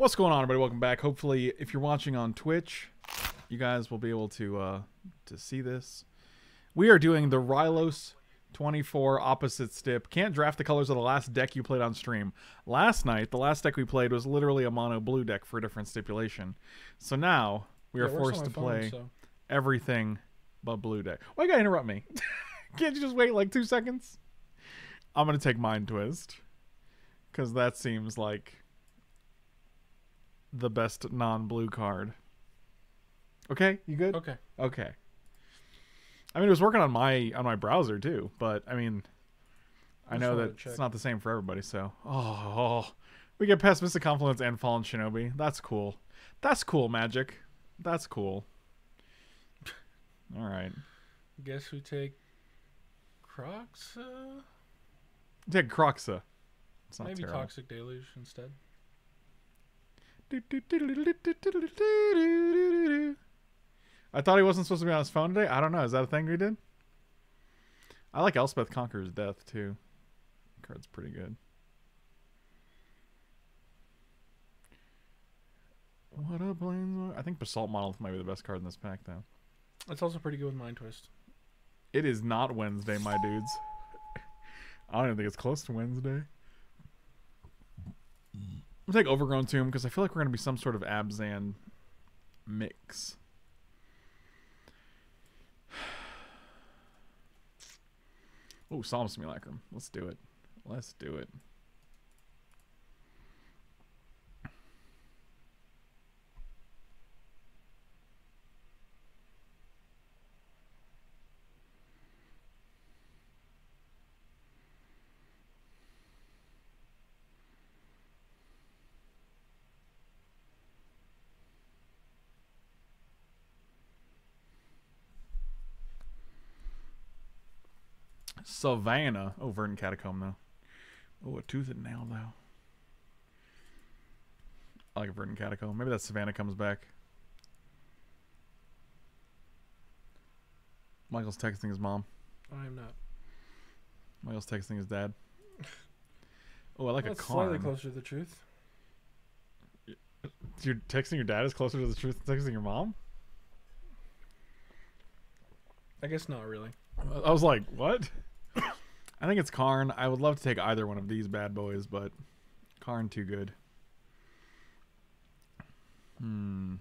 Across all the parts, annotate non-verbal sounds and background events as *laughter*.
What's going on, everybody? Welcome back. Hopefully, if you're watching on Twitch, you guys will be able to uh, to see this. We are doing the Rilos 24 opposite stip. Can't draft the colors of the last deck you played on stream. Last night, the last deck we played was literally a mono blue deck for a different stipulation. So now we are on forced to phone, play so- everything but blue deck. Why you gotta interrupt me? *laughs* Can't you just wait like two seconds? I'm gonna take Mind Twist because that seems like the best non-blue card. Okay, you good? Okay. Okay. I mean, it was working on my on my browser too, but I mean, I Just know that it's not the same for everybody. So, oh, we get pessimistic confluence and fallen shinobi. That's cool. That's cool, magic. That's cool. All right, Guess we take? Uh, take Kroxa. It's not maybe terrible. Toxic Deluge instead. I thought he wasn't supposed to be on his phone today. I don't know. Is that a thing we did? I like Elspeth Conquers Death too. Card's pretty good. What up, planes I think Basalt Monolith might be the best card in this pack though. It's also pretty good with Mind Twist. It is not Wednesday, my dudes. I don't even think it's close to Wednesday. I'll take Overgrown Tomb because I feel like we're gonna be some sort of Abzan mix. Oh, Solemn Simulacrum. Let's do it. Let's do it. Savannah. Oh, Verdant Catacomb, though. Oh, a Tooth and Nail, though. I like a Verdant Catacomb. Maybe that Savannah comes back. Michael's texting his mom. I am not. Michael's texting his dad. Oh, I like That's a slightly closer to the truth. You're texting your dad is closer to the truth than texting your mom? I guess not really. I was like, what? *coughs* I think it's Karn. I would love to take either one of these bad boys, but Karn too good. Hmm.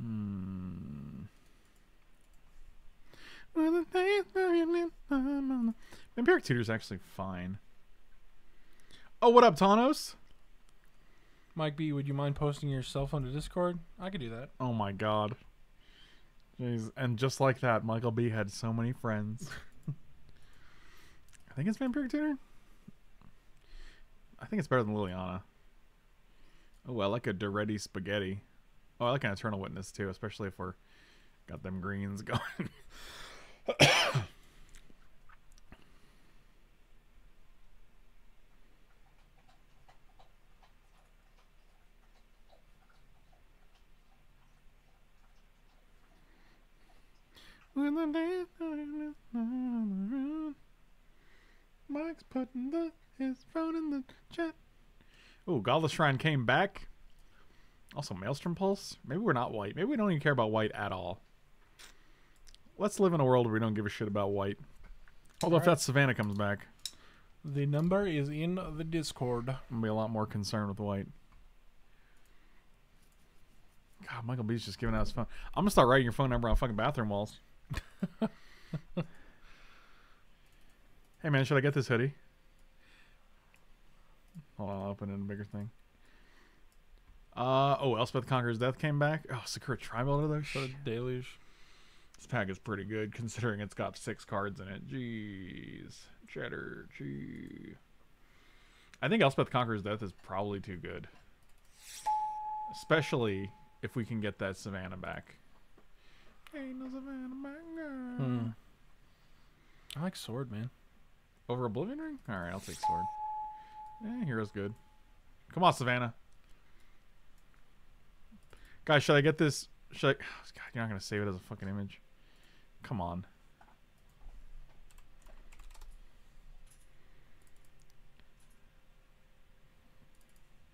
Hmm. Vampiric Tutor's actually fine. Oh, what up, Tanos? Mike B, would you mind posting your cell phone to Discord? I could do that. Oh my god. Jeez. And just like that, Michael B had so many friends. I think it's Vampiric Tutor. I think it's better than Liliana. Oh, I like a Duretti Spaghetti. Oh, I like an Eternal Witness too, especially if we're got them greens *laughs* going. Mike's putting the his phone in the chat. Oh, Godless Shrine came back. Also, Maelstrom Pulse. Maybe we're not white. Maybe we don't even care about white at all. Let's live in a world where we don't give a shit about white. Although if Alright. that Savannah comes back, The number is in the Discord. I'm gonna be a lot more concerned with white. God, Michael B's just giving out his phone. I'm gonna start writing your phone number on fucking bathroom walls. Hey man, should I get this hoodie? Hold on, I'll open it in a bigger thing. Uh oh, Elspeth Conquers Death came back. Oh, Sakura Tribal though. Shit. Deluge. This pack is pretty good considering it's got six cards in it. Jeez. Cheddar. Gee. I think Elspeth Conquers Death is probably too good. Especially if we can get that Savannah back. Ain't no Savannah back, girl. Hmm. I like Sword, man. Over Oblivion Ring? Alright, I'll take Sword. Eh, Hero's good. Come on, Savannah. Guys, should I get this? Should I? *sighs* God, you're not gonna save it as a fucking image. Come on.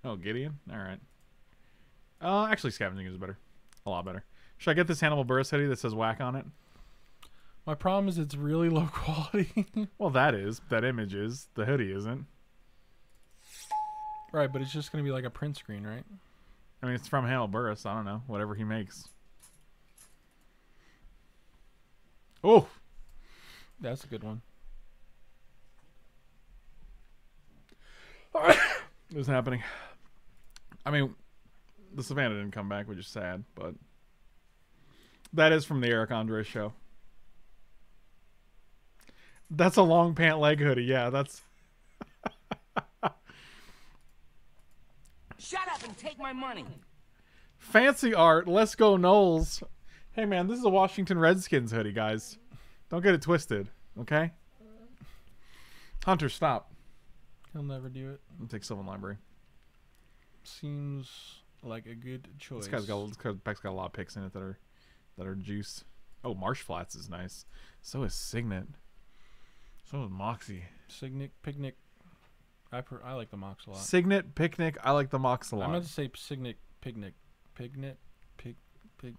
Oh, Gideon. All right. Uh, actually, scavenging is better. A lot better. Should I get this Hannibal Buress hoodie that says whack on it? My problem is it's really low *laughs* quality. Well, that is. That image is. The hoodie isn't. right, but it's just gonna be like a print screen, right? I mean, it's from Hannibal Buress. I don't know. Whatever he makes. Oh, That's a good one. *coughs* what's happening? I mean, the Savannah didn't come back, which is sad, but that is from the Eric Andre show. That's a long pant leg hoodie. Yeah, that's *laughs* Shut up and take my money. fancy art. Let's go Knowles. Hey man, this is a Washington Redskins hoodie, guys. Don't get it twisted, okay? Hunter, stop. He'll never do it. I'll take Sylvan Library. Seems like a good choice. This guy's got this guy's Beck's got a lot of picks in it that are that are juice. Oh, Marsh Flats is nice. So is Signet. So is Moxie. Signet Picnic. I per, I like the Mox a lot. Signet Picnic. I like the Mox a I lot. meant to say Signet Picnic. Picnic. Pig. Pig.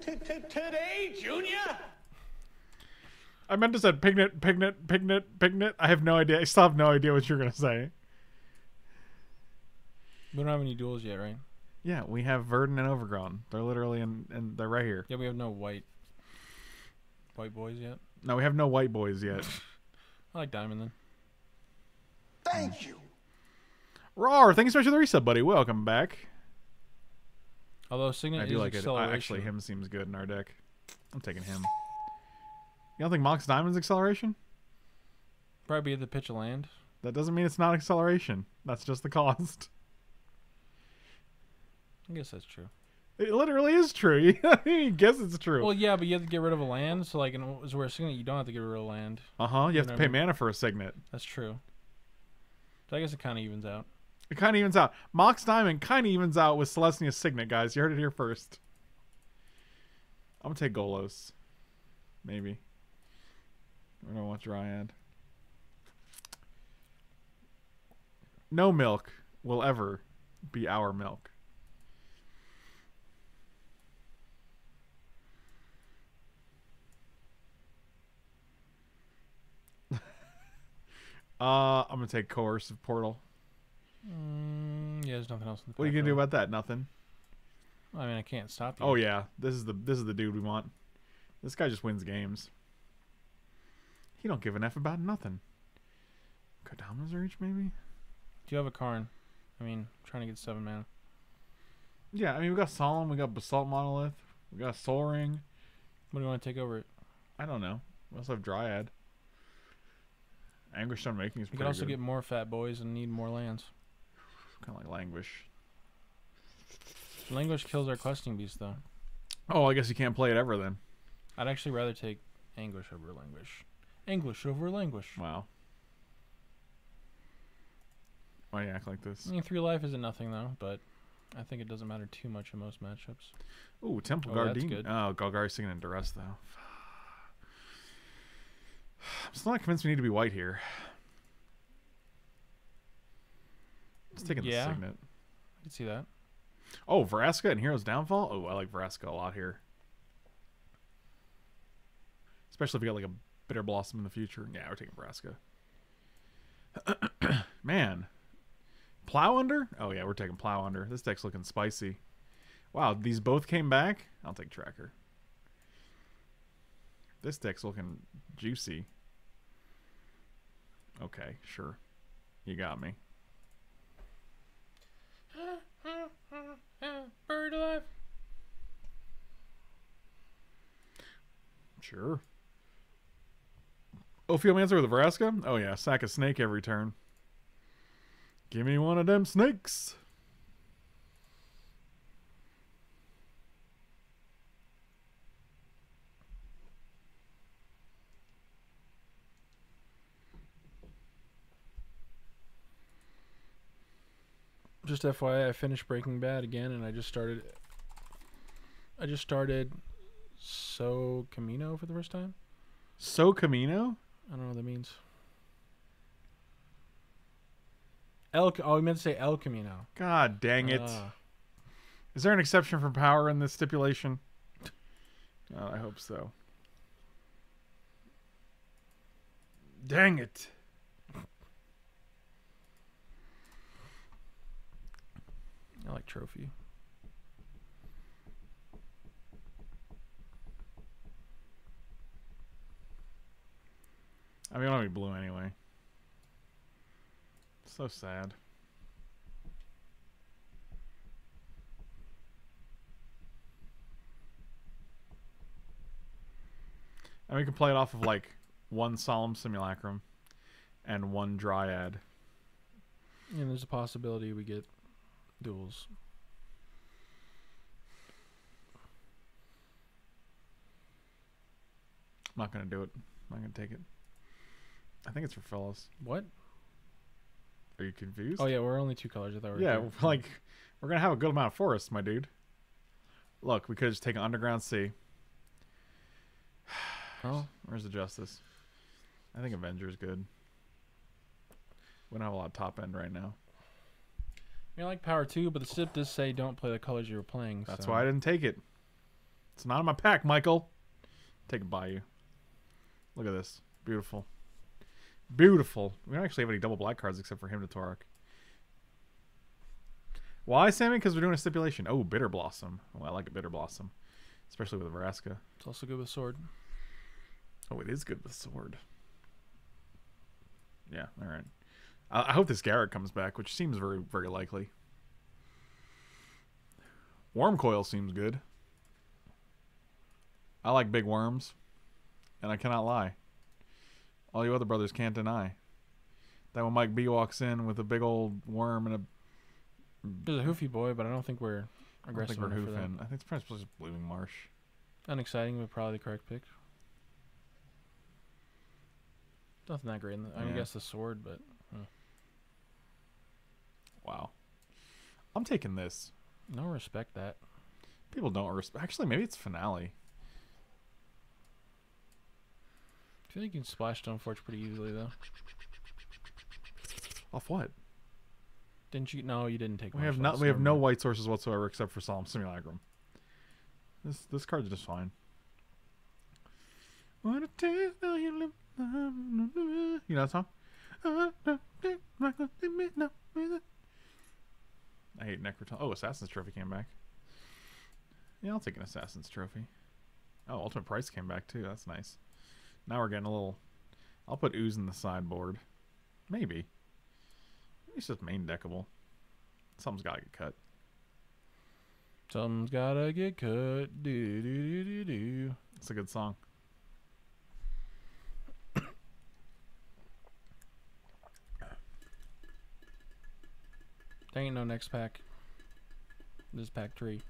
Today, Junior? I meant to say Pignet, Pignet, Pignet, Pignet. I have no idea. I still have no idea what you're gonna say. We don't have any duels yet, right? Yeah, we have Verdant and Overgrown. They're literally in, and they're right here. Yeah, we have no white. White boys yet. No, we have no white boys yet. *laughs* I like Diamond then. Thank you. Rar, thank you so much for the reset, buddy. Welcome back. Although Signet I is do like it. I, actually, him seems good in our deck. I'm taking him. You don't think Mox Diamond's acceleration? probably be at the pitch of land. That doesn't mean it's not acceleration. That's just the cost. *laughs* I guess that's true. It literally is true. *laughs* you guess it's true. Well, yeah, but you have to get rid of a land. So like in is where Signet, you don't have to get rid of land. uh huh. You have to pay I mean? mana for a signet. That's true. So I guess it kind of evens out. It kind of evens out. Mox Diamond kind of evens out with Selesnya Signet, guys. You heard it here first. I'm gonna take Golos. Maybe. I don't want Dryad. No milk will ever be our milk. Uh, I'm gonna take coercive portal. Mm, yeah, there's nothing else. In the What are you gonna do about that? Nothing. I mean, I can't stop you. Oh yeah, this is the this is the dude we want. This guy just wins games. He don't give an f about nothing. Kodama's reach maybe. Do you have a Karn? I mean, I'm trying to get seven mana. Yeah, I mean we got Solemn, we got Basalt Monolith, we got Soul Ring. What do you want to take over it? I don't know. We also have Dryad. Anguish Stone Making is You can also good. get more fat boys and need more lands. kind of like Languish. Languish kills our questing beast, though. Oh, I guess you can't play it ever then. I'd actually rather take Anguish over Languish. Anguish over Languish. Wow. Why do you act like this? I mean, three life isn't nothing though, but I think it doesn't matter too much in most matchups. Ooh, Temple Oh, Guard that's Demon. good. Oh, Golgari's singing in duress though. I'm still not convinced we need to be white here. It's taking Yeah. the signet. I can see that. Oh, Vraska and Hero's Downfall. Oh, I like Vraska a lot here. Especially if we got like a Bitter Blossom in the future. Yeah, we're taking Vraska. *clears throat* Man. Plow Under? Oh, yeah, we're taking Plow Under. This deck's looking spicy. Wow, these both came back? I'll take Tracker. This deck's looking juicy. Okay, sure. You got me. *laughs* Bird alive. Sure. Ophiomancer with a Vraska? Oh yeah, sack a snake every turn. Give me one of them snakes. Just FYI, I finished Breaking Bad again, and I just started. I just started So Camino for the first time. So Camino? I don't know what that means. El. Oh, we meant to say El Camino. God dang it! Is Ah. there an exception for power in this stipulation? Oh, I hope so. Dang it! I like trophy. I mean, I don't have blue anyway. So sad. And we can play it off of like one solemn simulacrum and one dryad. And there's a possibility we get duels. I'm not gonna do it. I'm not gonna take it. I think it's for fellas. What? Are you confused? Oh yeah, we're only two colors. I thought we were Yeah, *laughs* like we're gonna have a good amount of forests, my dude. Look, we could just take an underground sea. *sighs* Oh, Where's the justice? I think Avenger's good. We don't have a lot of top end right now. I like power two, but the stip does say don't play the colors you were playing. That's so- why I didn't take it. It's not in my pack, Michael. Take it by you. Look at this. Beautiful. Beautiful. We don't actually have any double black cards except for Hymn to Tourach. Why, Sammy? Because we're doing a stipulation. Oh, Bitter Blossom. Oh, I like a Bitter Blossom. Especially with Vraska. It's also good with sword. Oh, it is good with sword. Yeah, all I, I hope this Garrett comes back, which seems very, very likely. Wurmcoil seems good. I like big worms, and I cannot lie. All you other brothers can't deny. That when Mike B walks in with a big old worm and a There's a hoofy boy, but I don't think we're I don't aggressive think we're hoofing. I think it's probably just blooming marsh. Unexciting, but probably the correct pick. Nothing that great. In the, I Yeah. guess the sword, but Wow. I'm taking this. no respect that. People don't respect. Actually, maybe it's finale. I feel like you can splash Stoneforge pretty easily though. Off what? Didn't you? No, you didn't take. We have not. We have no white sources whatsoever except for Solemn Simulacrum. This this card's just fine. What a you You know that song? Hate Necroton. Oh, Assassin's Trophy came back. Yeah, I'll take an Assassin's Trophy. Oh, Ultimate Price came back too. That's nice. Now we're getting a little. I'll put Ooze in the sideboard. Maybe. It's just main deckable. Something's gotta get cut. Something's gotta get cut. Do do do do do. It's a good song. There ain't no next pack. This is pack three.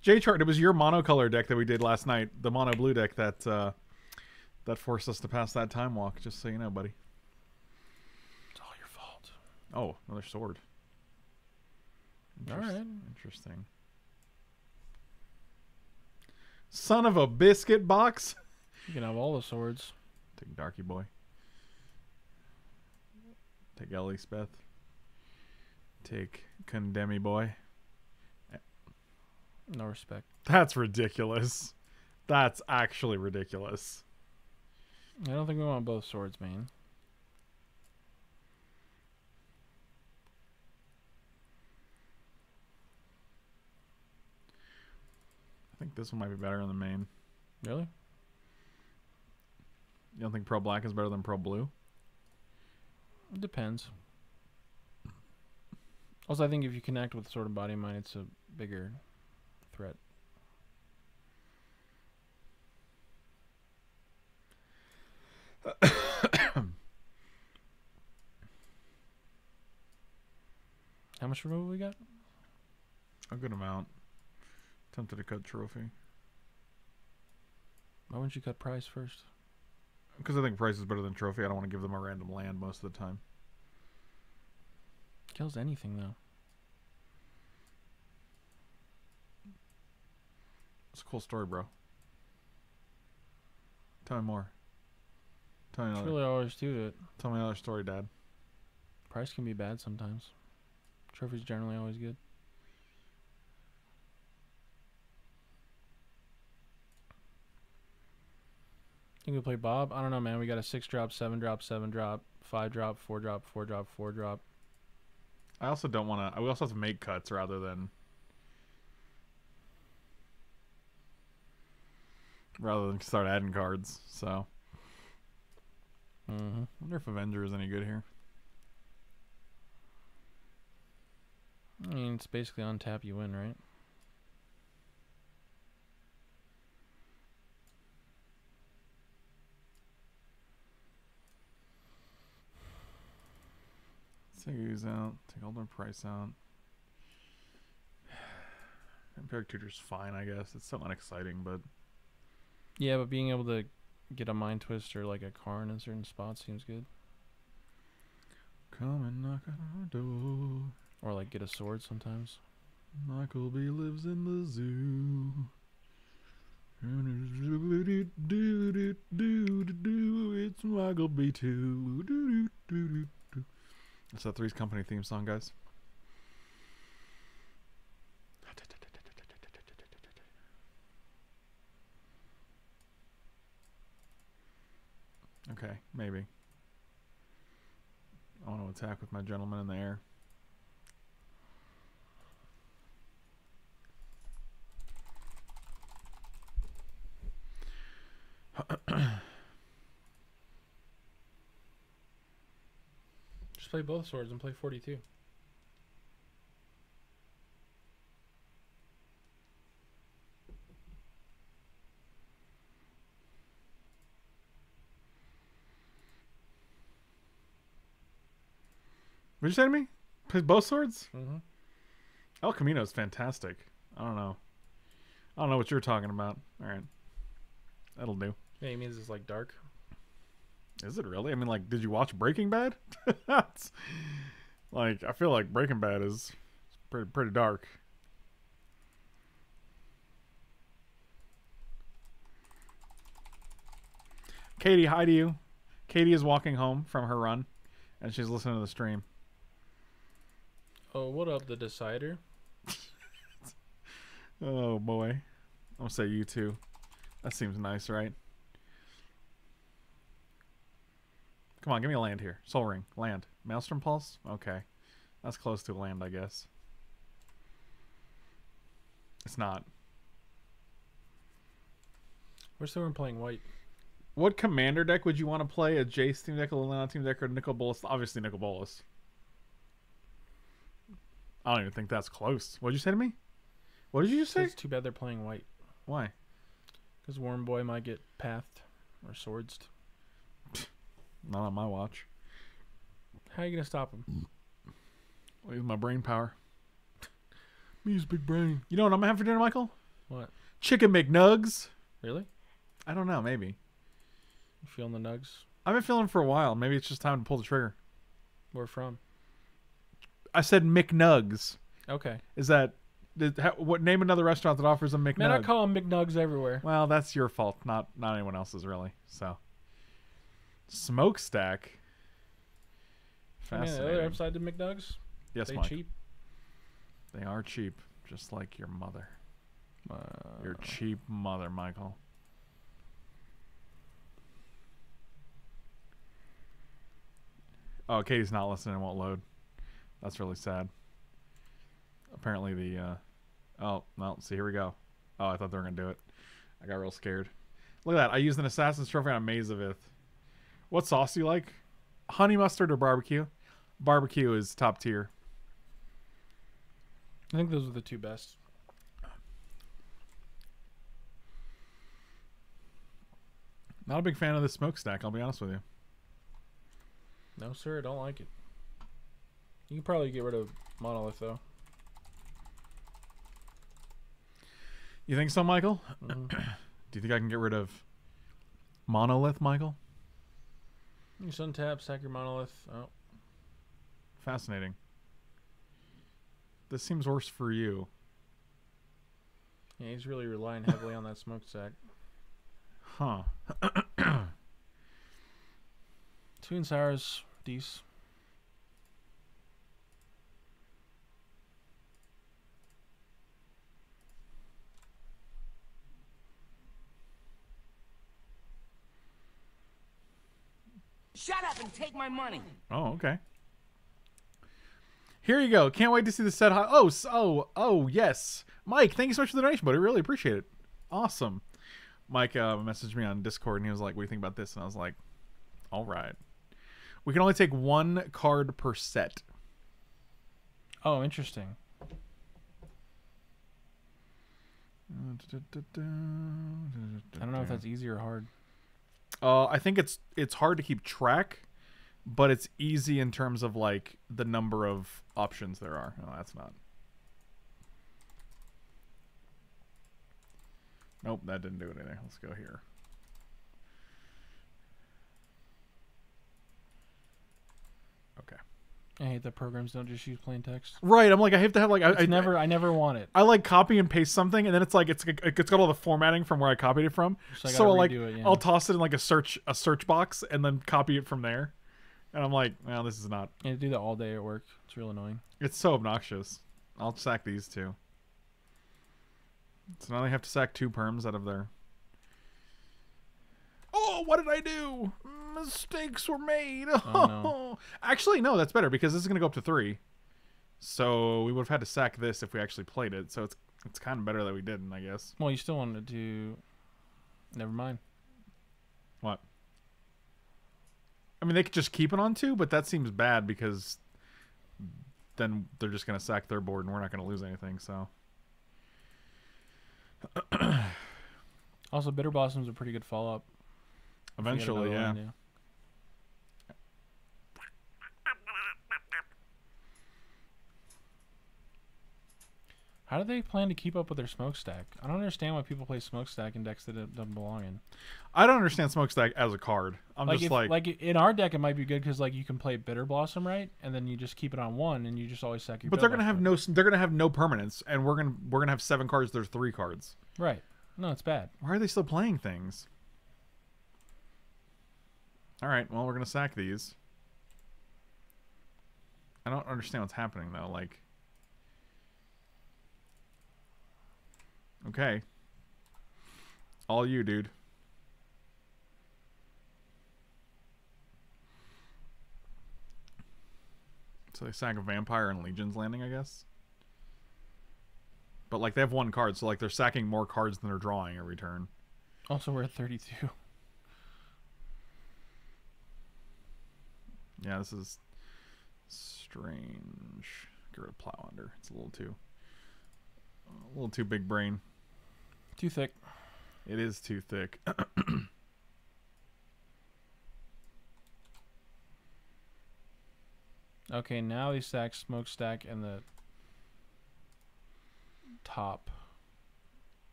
J chart. It was your monocolor deck that we did last night. The mono blue deck that uh, that forced us to pass that time walk. Just so you know, buddy. It's all your fault. Oh, another sword. All right. Interesting. Son of a biscuit box. You can have all the swords. Take Darky Boy. Take Ellie Speth. Take Condemny Boy. No respect. That's ridiculous. That's actually ridiculous. I don't think we want both swords, man. I think this one might be better in the main. Really? You don't think Pro Black is better than Pro Blue? It depends. Also, I think if you connect with Sword and Body Mind, it's a bigger threat. *coughs* How much removal we got? A good amount. Tempted to cut trophy. Why wouldn't you cut price first? Because I think price is better than trophy. I don't want to give them a random land most of the time. Kills anything though. It's a cool story, bro. Tell me more. Tell me. Another. really always do it. Tell me another story, Dad. Price can be bad sometimes. Trophy's generally always good. Think we play Bob? I don't know, man. We got a six drop, seven drop, seven drop, five drop, four drop, four drop, four drop. I also don't want to. We also have to make cuts rather than rather than start adding cards. So, Mm-hmm. wonder if Avenger is any good here. I mean, it's basically on tap, you win, right? Take these out. Take all their price out. *sighs* Impact Tutor's fine, I guess. It's still unexciting, but Yeah, but being able to get a mind twist or like a Karn in certain spots seems good. come and knock on our door. Or like get a sword sometimes. Michael B lives in the zoo. *laughs* It's Michael B too. That's that Three's Company theme song, guys. Okay, maybe. I want to attack with my gentleman in the air. *clears throat* Just play both swords and play 42. What'd you say to me? Play both swords? Mm-hmm. El Camino is fantastic. I don't know. I don't know what you're talking about. All right, that'll do. Yeah, he means it's like dark. Is it really? I mean, like, did you watch Breaking Bad? *laughs* That's like I feel like Breaking Bad is pretty pretty dark. Katie, hi to you. Katie is walking home from her run, and she's listening to the stream. Oh, what up, the decider? *laughs* Oh boy, I'm gonna say you too. That seems nice, right? Come on, give me a land here. Soul Ring, land. Maelstrom Pulse. Okay, that's close to land, I guess. It's not. We're still playing white. What commander deck would you want to play? A Jace team deck, a Liliana team deck, or Nicol Bolas? Obviously, Nicol Bolas. I don't even think that's close. What'd you say to me? What did you just say? It's too bad they're playing white. Why? Because Worm Boy might get pathed or swordsed. Not on my watch. How are you going to stop him? I'll my brain power. Me *laughs* use big brain. You know what I'm gonna have for dinner, Michael? What? Chicken McNugs. Really? I don't know. Maybe. You feeling the nugs? I've been feeling for a while. Maybe it's just time to pull the trigger. Where from? I said McNugs. Okay. Is that what? Name another restaurant that offers a McNug. Man, I call them McNugs everywhere. well, that's your fault, not not anyone else's, really. So, smokestack. I mean, the Fascinating. other upside to McNugs, yes, they Mike. cheap. They are cheap, just like your mother. Uh, Your cheap mother, Michael. Oh, Katie's not listening and won't load. That's really sad. Apparently the uh oh well, see here we go. Oh, I thought they were gonna do it. I got real scared. Look at that. I used an assassin's trophy on Mazavith. What sauce do you like? Honey mustard or barbecue? Barbecue is top tier. I think those are the two best. Not a big fan of the smokestack, I'll be honest with you. No, sir, I don't like it. You can probably get rid of Monolith, though. You think so, Michael? Mhm. *clears throat* Do you think I can get rid of monolith, Michael? You sun tap, sack your Monolith. Oh, Fascinating. This seems worse for you. Yeah, he's really relying heavily on that *laughs* smoke sack. Huh. *coughs* Two and sours, Dees. Shut up and take my money. Oh, okay. Here you go. Can't wait to see the set. Hi- oh, s- oh, oh, yes. Mike, thank you so much for the donation, buddy. Really appreciate it. Awesome. Mike uh, messaged me on Discord and he was like, "What do you think about this?" And I was like, "All right." We can only take one card per set. Oh, interesting. I don't know if that's easy or hard. Uh, I think it's it's hard to keep track, but it's easy in terms of like the number of options there are. No, that's not. Nope, that didn't do it either. Let's go here. Okay. I hate that programs don't just use plain text. Right, I'm like I have to have like I, I never. I never want it. I like copy and paste something, and then it's like it's it's got all the formatting from where I copied it from. So I So, like it, yeah. I'll toss it in like a search a search box and then copy it from there. And I'm like, well, this is not. I do that all day at work. It's real annoying. It's so obnoxious. I'll sack these two. So now they have to sack two perms out of their. Oh, what did I do? Mistakes were made. Oh, no. *laughs* Actually, no, that's better because this is going to go up to three. So we would have had to sack this if we actually played it. So it's it's kind of better that we didn't, I guess. Well, you still wanted to. Do. Never mind. What? I mean, they could just keep it on two, but that seems bad because then they're just going to sack their board and we're not going to lose anything. So *clears throat* Also, Bitter Blossom's a pretty good follow up. Eventually, yeah. How do they plan to keep up with their smokestack? I don't understand why people play smokestack in decks that it doesn't belong in. I don't understand smokestack as a card. I'm like just if, like, like in our deck, it might be good because like you can play Bitter Blossom right, and then you just keep it on one, and you just always sack your. but they're gonna have no they're gonna have no permanence, and we're gonna we're gonna have seven cards. There's three cards. right. No, it's bad. Why are they still playing things? All right, well we're gonna sack these. I don't understand what's happening though. Like, okay, all you, dude. So they sack a vampire and Legion's landing, I guess. But like they have one card, so like they're sacking more cards than they're drawing every turn. Also, we're at 32. Yeah, this is strange. Get rid of plow under. It's a little too, a little too big brain. Too thick. It is too thick. *clears throat* Okay, now they stack smokestack and the top,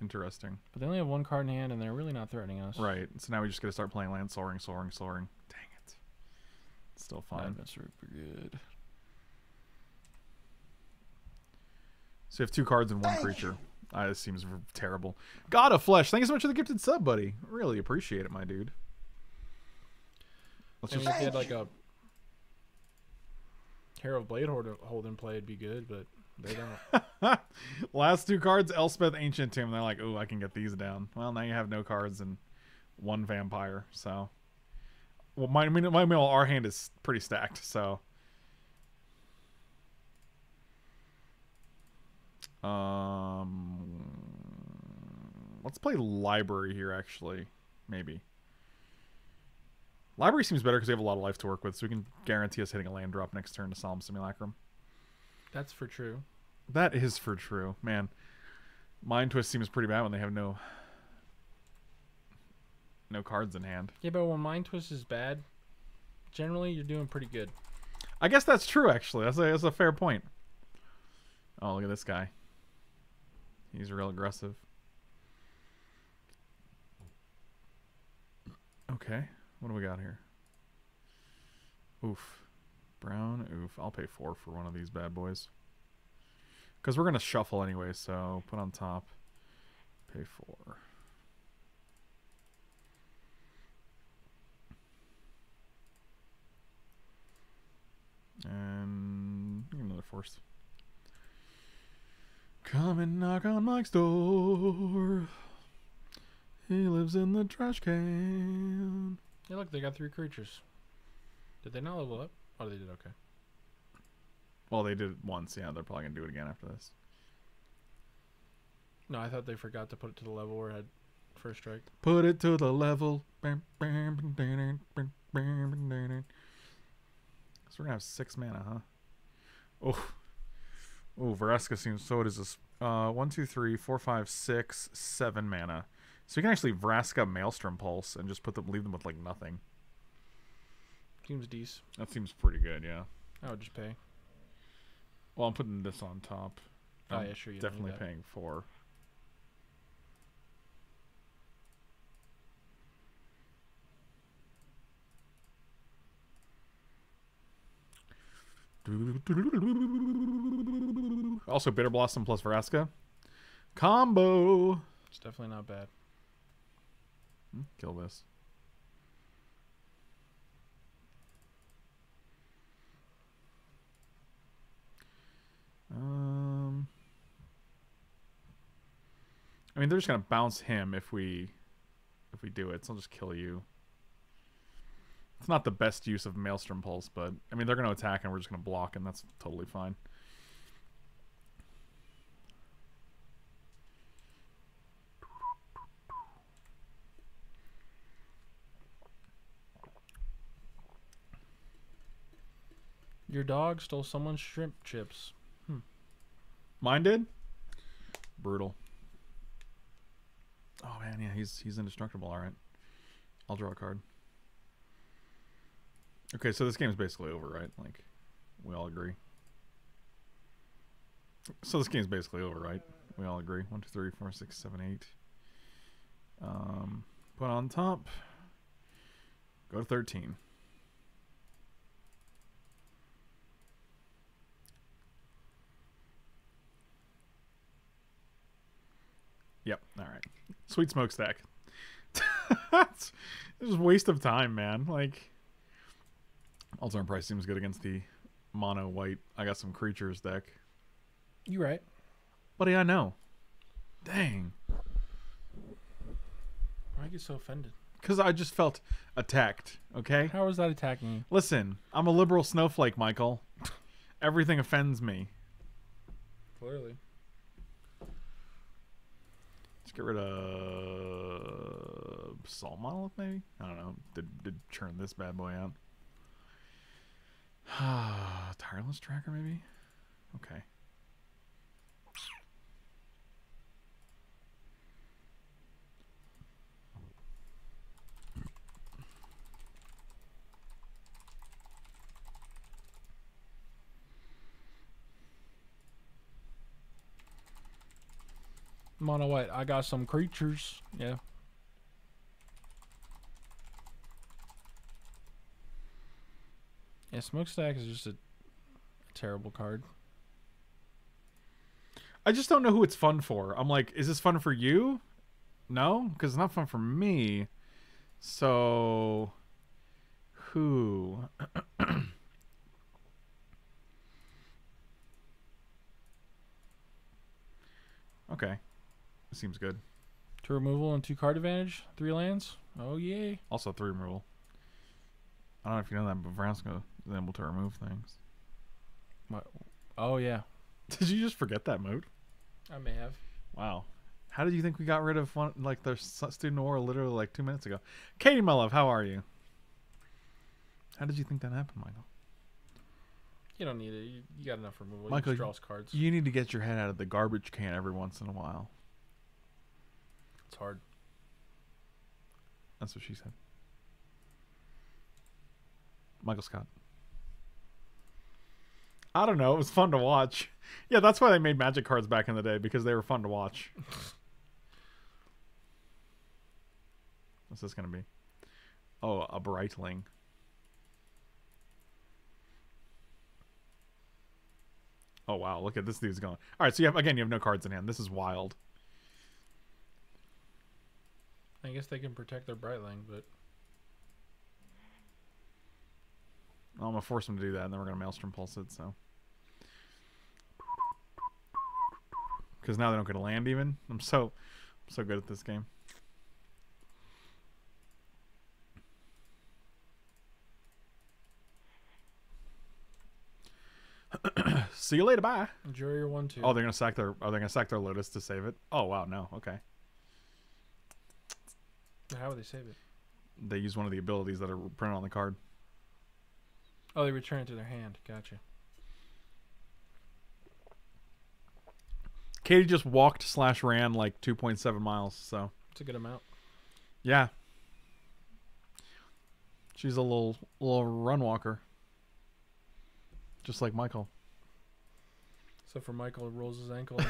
Interesting. but they only have one card in hand, and they're really not threatening us. Right. So now we just got to start playing land soaring, soaring, soaring. Dang still fine. That's super good. So you have two cards and one creature. Ah, this seems terrible. God of Flesh, thank you so much for the gifted sub, buddy. Really appreciate it, my dude. Let's just get like a Hero of Bladehold hold in play, it'd be good, but they don't. *laughs* Last two cards, Elspeth Ancient Tomb. They're like, oh, I can get these down. Well, now you have no cards and one vampire. So, well, my, I mean, my, well, our hand is pretty stacked. So, um, let's play library here. Actually, maybe. Library seems better because we have a lot of life to work with, so we can guarantee us hitting a land drop next turn to Solemn Simulacrum. That's for true. That is for true, man. Mind Twist seems pretty bad when they have no no cards in hand. Yeah, but when Mind Twist is bad, generally you're doing pretty good. I guess that's true. Actually, that's a that's a fair point. Oh, look at this guy. He's real aggressive. Okay, what do we got here? Oof, brown. Oof, I'll pay four for one of these bad boys. Because we're gonna shuffle anyway, so put on top. Pay four. And another force. Come and knock on Mike's door. He lives in the trash can. Hey, look, they got three creatures. Did they not level up? Oh, they did. Okay. Well, they did it once. Yeah, they're probably gonna do it again after this. No, I thought they forgot to put it to the level where it had first strike. Put it to the level. So we're gonna have six mana, huh? Oh, oh, Vraska seems. So it is this. Uh, one, two, three, four, five, six, seven mana. So you can actually Vraska Maelstrom Pulse and just put them, leave them with like nothing. Seems decent. That seems pretty good, yeah. I would just pay. Well, I'm putting this on top. Oh, I'm yeah, sure, you Definitely paying four. Also, Bitter Blossom plus Vraska. Combo. It's definitely not bad. Hmm, Kill this. Um, I mean, they're just gonna bounce him if we if we do it. So I'll just kill you. It's not the best use of Maelstrom Pulse, but I mean, they're gonna attack and we're just gonna block, and that's totally fine. Your dog stole someone's shrimp chips. Hmm. Mine did. Brutal. Oh man, yeah, he's he's indestructible. All right, I'll draw a card. Okay, so this game's basically over, right? Like, we all agree. So this game's basically over, right? We all agree. One, two, three, four, six, seven, eight. Um, put on top. Go to thirteen. Yep. All right. Sweet smokestack. *laughs* it's just waste of time, man. Like, Ultimate Price seems good against the mono white. I got some creatures deck. You right. Buddy, I know? Dang. Why get so offended? Because I just felt attacked. Okay. How was that attacking you? Listen, I'm a liberal snowflake, Michael. *laughs* Everything offends me. Clearly. Let's get rid of Salt Monolith, maybe? I don't know. Did did churn this bad boy out. *sighs* Tireless Tracker, maybe? Okay. Mono white. I got some creatures. Yeah. Yeah, smokestack is just a, terrible card. I just don't know who it's fun for. I'm like, is this fun for you? No, because it's not fun for me. So, who? *coughs* okay, seems good. Two removal and two card advantage. Three lands. Oh yay! Also, three removal. I don't know if you know that, but Vraska is able to remove things. What? Oh yeah. *laughs* Did you just forget that mode? I may have. Wow. How did you think we got rid of one like the uh, student aura literally like two minutes ago? Katie, my love, how are you? How did you think that happened, Michael? You don't need it. You, you got enough removal. Michael, you draws cards. You need to get your head out of the garbage can every once in a while. It's hard. That's what she said. Michael Scott. I don't know. It was fun to watch. *laughs* Yeah, that's why they made magic cards back in the day because they were fun to watch. *laughs* What's this going to be? Oh, a Brightling. Oh wow, look at this dude's going. All right, so you have again, you have no cards in hand. This is wild. I guess they can protect their Brightling, but I'm gonna force them to do that, and then we're gonna Maelstrom pulse it. So, because now they don't get to land even. I'm so, I'm so good at this game. *clears throat* See you later. Bye. enjoy your one two. Oh, they're gonna sack their. Oh, are they gonna sack their Lotus to save it? Oh wow, no. Okay. How would they save it? They use one of the abilities that are printed on the card. Oh, they return it to their hand. Gotcha. Katie just walked slash ran like 2.7 miles. So It's a good amount. yeah, she's a little little run walker, just like Michael. Except for Michael rolls his ankle.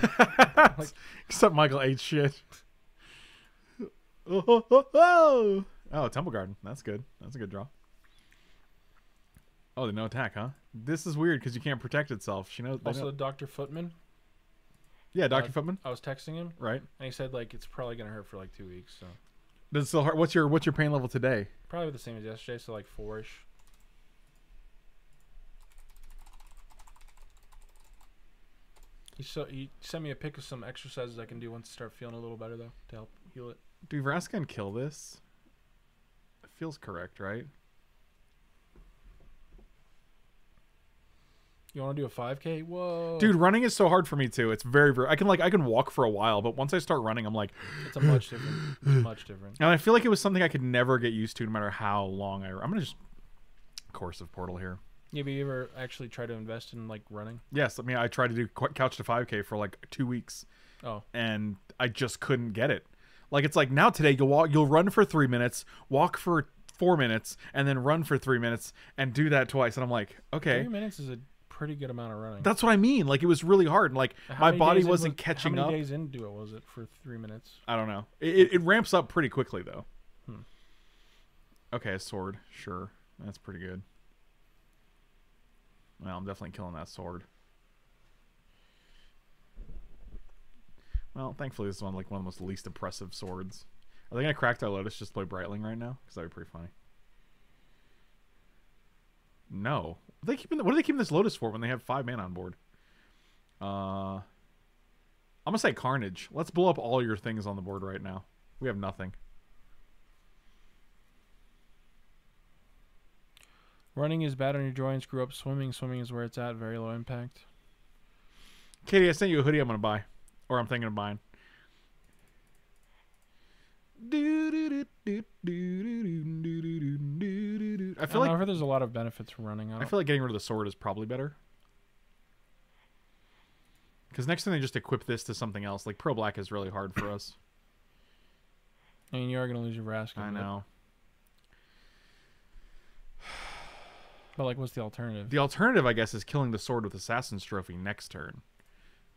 *laughs* Except Michael ate shit. oh, oh, oh, oh. oh, Temple Garden. That's good. That's a good draw. Oh, the no attack, huh? This is weird because you can't protect itself. She knows. also, know- Dr. Footman. Yeah, Doctor uh, Footman, I was texting him, right? and he said like it's probably gonna hurt for like two weeks. So Does it still hurt? What's your what's your pain level today? probably the same as yesterday. So like four-ish. He so he sent me a pic of some exercises I can do once I start feeling a little better though to help heal it. Do Vraska and kill this? It feels correct, right? You want to do a 5K? Whoa, Dude, running is so hard for me too. It's very, very. I can like I can walk for a while, but once I start running, I'm like, *gasps* it's a much different. It's much different. and I feel like it was something I could never get used to, no matter how long I. I'm gonna just course of portal here. Yeah, but you ever actually try to invest in like running? Yes, I mean I tried to do couch to 5K for like two weeks, Oh, and I just couldn't get it. Like it's like now today you'll walk, you'll run for three minutes, walk for four minutes, and then run for three minutes, and do that twice, and I'm like, okay. three minutes is a pretty good amount of running. That's what I mean. Like it was really hard. and, Like How my body wasn't was- catching How up. many days into it was it for three minutes? I don't know. It, it, ramps up pretty quickly though. Hmm. Okay, a sword. Sure, that's pretty good. Well, I'm definitely killing that sword. Well, thankfully this is one like one of the most least impressive swords. Are they gonna crack their lotus just to play Brightling right now? Because that'd be pretty funny. No, they keeping. What are they keeping this lotus for when they have five men on board? Uh, I'm gonna say Carnage. Let's blow up all your things on the board right now. We have nothing. Running is bad on your joints. Grew up swimming. Swimming is where it's at. Very low impact. Katie, I sent you a hoodie I'm gonna buy. Or I'm thinking of buying. I I feel know like there's a lot of benefits from running. I, I feel like getting rid of the sword is probably better. Because next time they just equip this to something else. Like Pro Black is really hard for us. I mean, you are gonna lose your Vraska. I know. But like, what's the alternative? The alternative, I guess, is killing the sword with Assassin's Trophy next turn.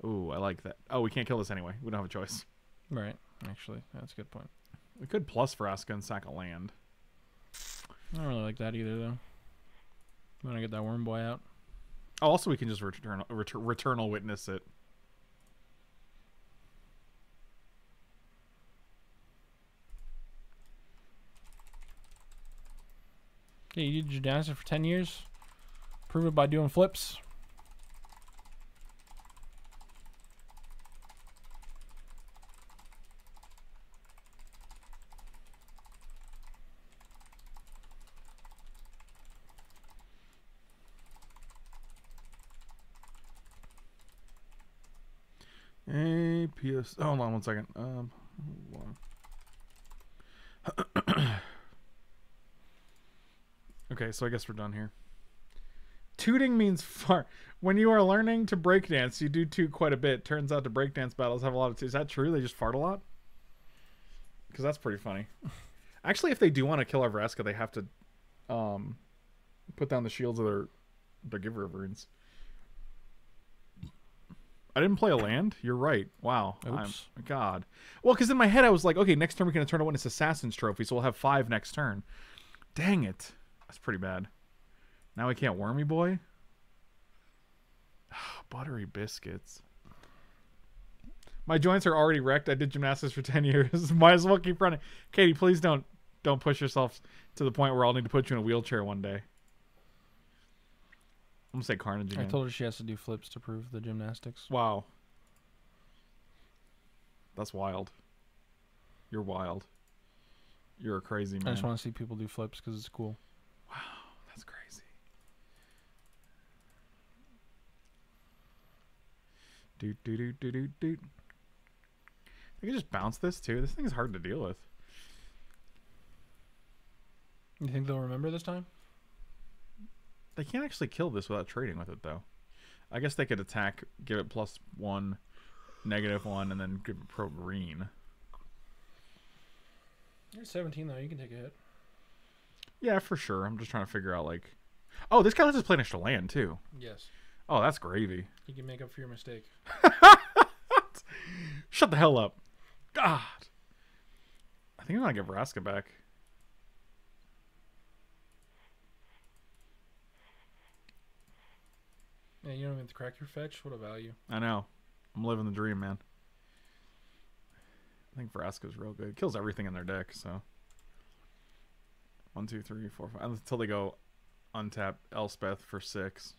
Ooh, I like that. Oh, we can't kill this anyway. We don't have a choice. right. Actually, that's a good point. We could plus for Vraska and sack a land. I don't really like that either, though. I'm gonna get that worm boy out. Oh, also we can just return, return returnal witness it. Yeah, you did gymnastics for ten years. Prove it by doing flips. APS. Oh, hold on one second. Um, on. *coughs* okay, so I guess we're done here. Tooting means fart. When you are learning to breakdance, you do toot quite a bit. Turns out to breakdance battles have a lot of. Is that true? They just fart a lot? Because that's pretty funny. *laughs* Actually, if they do want to kill our Vraska, they have to um, put down the shields of their their giver of runes. I didn't play a land. You're right. Wow. I'm- Oops. God. Well, because in my head I was like, okay, next turn we can turn to witness Assassin's Trophy, so we'll have five next turn. Dang it. That's pretty bad. Now we can't Wormy Boy? *sighs* Buttery biscuits. My joints are already wrecked. I did gymnastics for *laughs* 10 years. *laughs* Might as well keep running. Katie, please don't don't push yourself to the point where I'll need to put you in a wheelchair one day. I'm gonna say carnage I told her she has to do flips to prove the gymnastics. wow. That's wild. You're wild. You're a crazy man. I just want to see people do flips because it's cool. Wow, that's crazy. Doot doot doot doot doot doot. I can just bounce this too. This thing is hard to deal with. You think they'll remember this time? They can't actually kill this without trading with it though. I guess they could attack, give it plus one, negative one, and then give it pro green. You're 17 though. You can take a hit. Yeah, for sure. I'm just trying to figure out like, oh, this guy lets us play an extra land too. Yes. Oh, that's gravy. You can make up for your mistake. *laughs* Shut the hell up. God. I think I'm gonna get Vraska back. Yeah, you don't even have to crack your fetch. What a value. I know. I'm living the dream, man. I think Vraska's real good. Kills everything in their deck, so. One, two, three, four, five. Until they go untap Elspeth for six.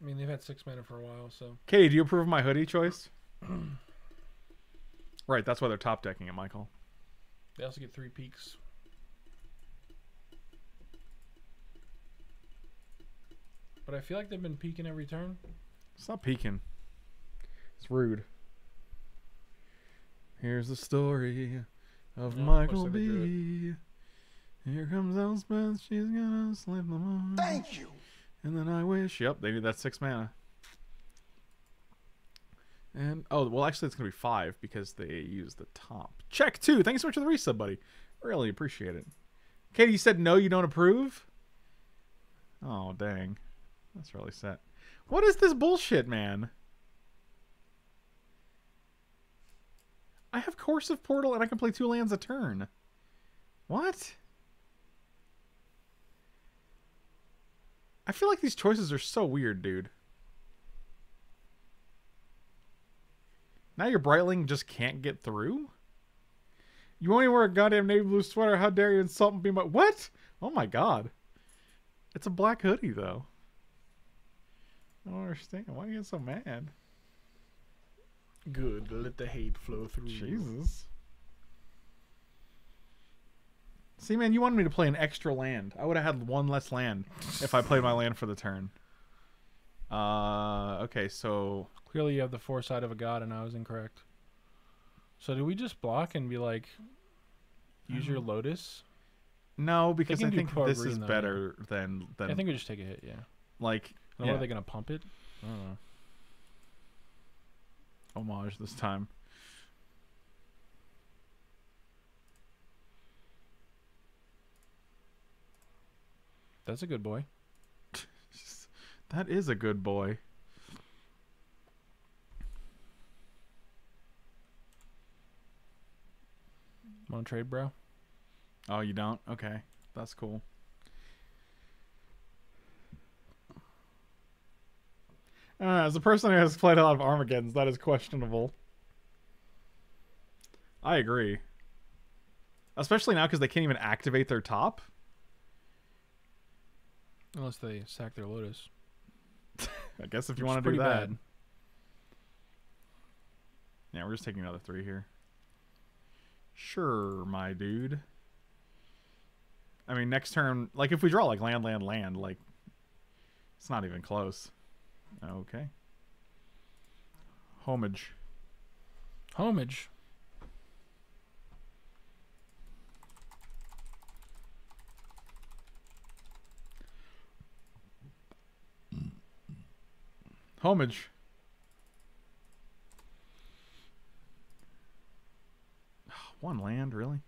I mean, they've had six mana for a while, so Katie, do you approve of my hoodie choice? *clears throat* right, that's why they're top decking it, Michael. they also get three peaks. But I feel like they've been peaking every turn. Stop peeking. It's rude. Here's the story of Yeah, Michael looks like they B. Here comes Elspeth. She's gonna slip them on. Thank you. And then I wish. Yep, they need that six mana. And oh well, actually, it's gonna be five because they use the top. Check two. Thanks so much for the resub, buddy. Really appreciate it. Katie, you said no, you don't approve. Oh dang, that's really sad. What is this bullshit, man? I have Course of Portal and I can play two lands a turn. What? I feel like these choices are so weird, dude. Now your Brightling just can't get through? You won't wear a goddamn navy blue sweater. How dare you insult me? What? Oh my god. It's a black hoodie, though. I don't understand. Why are you getting so mad? Good. Let the hate flow through. Jesus. See, man, you wanted me to play an extra land. I would have had one less land if I played my land for the turn. Uh, okay, so Clearly, you have the foresight of a god, and I was incorrect. So, do we just block and be like, use your lotus? no, because I think this is though, yeah. better than than I think we just take a hit. Yeah. like And yeah, What are they gonna pump it? I don't know. homage this time. That's a good boy. *laughs* That is a good boy. Want to trade, bro? Oh, you don't? Okay, that's cool. Uh, as a person who has played a lot of Armageddon's, that is questionable. I agree. Especially now because they can't even activate their top. Unless they sack their lotus. *laughs* I guess if you want to do that. bad. Yeah, we're just taking another three here. Sure, my dude. I mean, next turn, like if we draw like land, land, land, like it's not even close. Okay. Homage. Homage. Homage. *sighs* One land, really?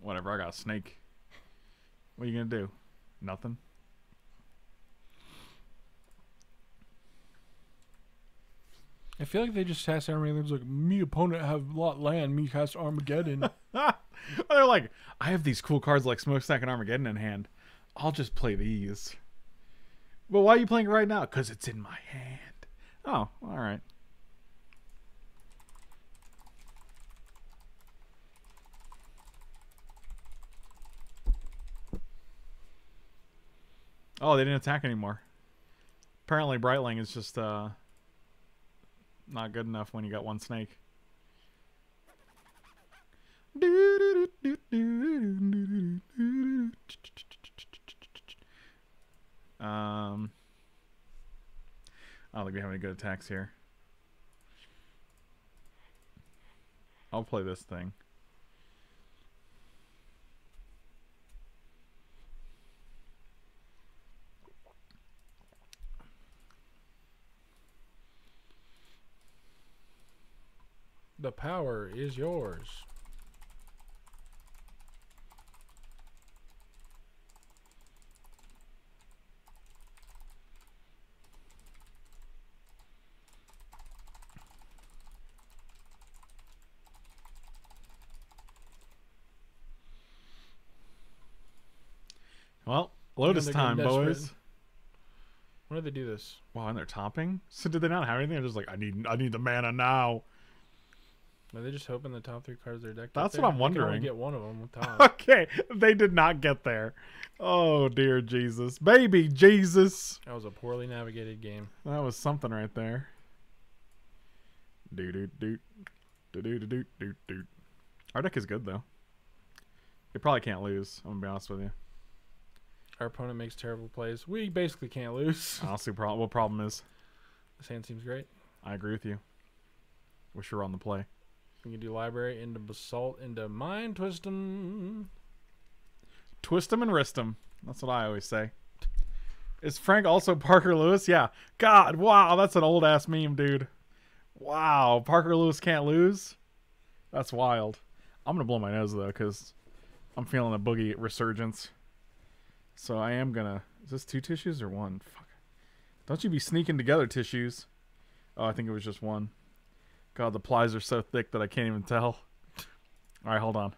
Whatever, I got a snake. What are you gonna do? Nothing. I feel like they just cast Armageddon. It's like me opponent have lot land. Me cast Armageddon. *laughs* They're like, I have these cool cards like Smokestack and Armageddon in hand. I'll just play these. But why are you playing it right now? Because it's in my hand. Oh, all right. Oh, they didn't attack anymore. Apparently, Brightling is just uh, not good enough when you got one snake. Um, I don't think we have any good attacks here. I'll play this thing. the power is yours. Well, Lotus time, boys. When did they do this? Wow, and they're topping. So did they not have anything? They're just like, I need, I need the mana now. Are they just hoping the top three cards are decked? deck? That's what I'm wondering. Get one of them with *laughs* top. Okay, they did not get there. Oh dear Jesus, baby Jesus. that was a poorly navigated game. That was something right there. Do do do do do do do do. Our deck is good though. You probably can't lose. I'm gonna be honest with you. Our opponent makes terrible plays. We basically can't lose. I don't see pro- what problem is. This hand seems great. I agree with you. Wish you were on the play. We can do library into basalt into mind Twist them and wrist them. That's what I always say. Is Frank also Parker Lewis? Yeah. God, wow, that's an old ass meme, dude. Wow, Parker Lewis can't lose. That's wild. I'm gonna blow my nose though, cause I'm feeling a boogie resurgence. So I am gonna. Is this two tissues or one? Fuck. Don't you be sneaking together tissues? Oh, I think it was just one. God, the plies are so thick that I can't even tell. All right, hold on.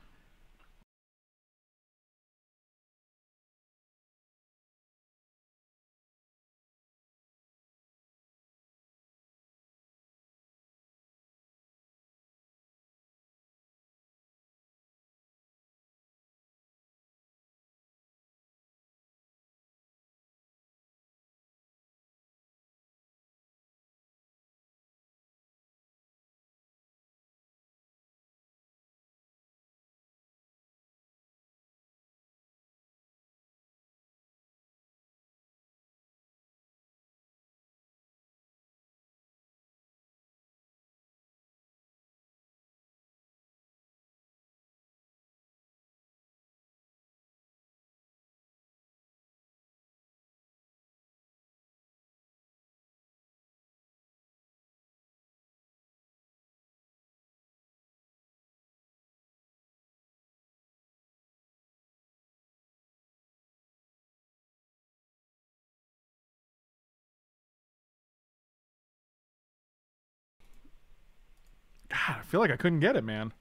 God, I feel like I couldn't get it, man.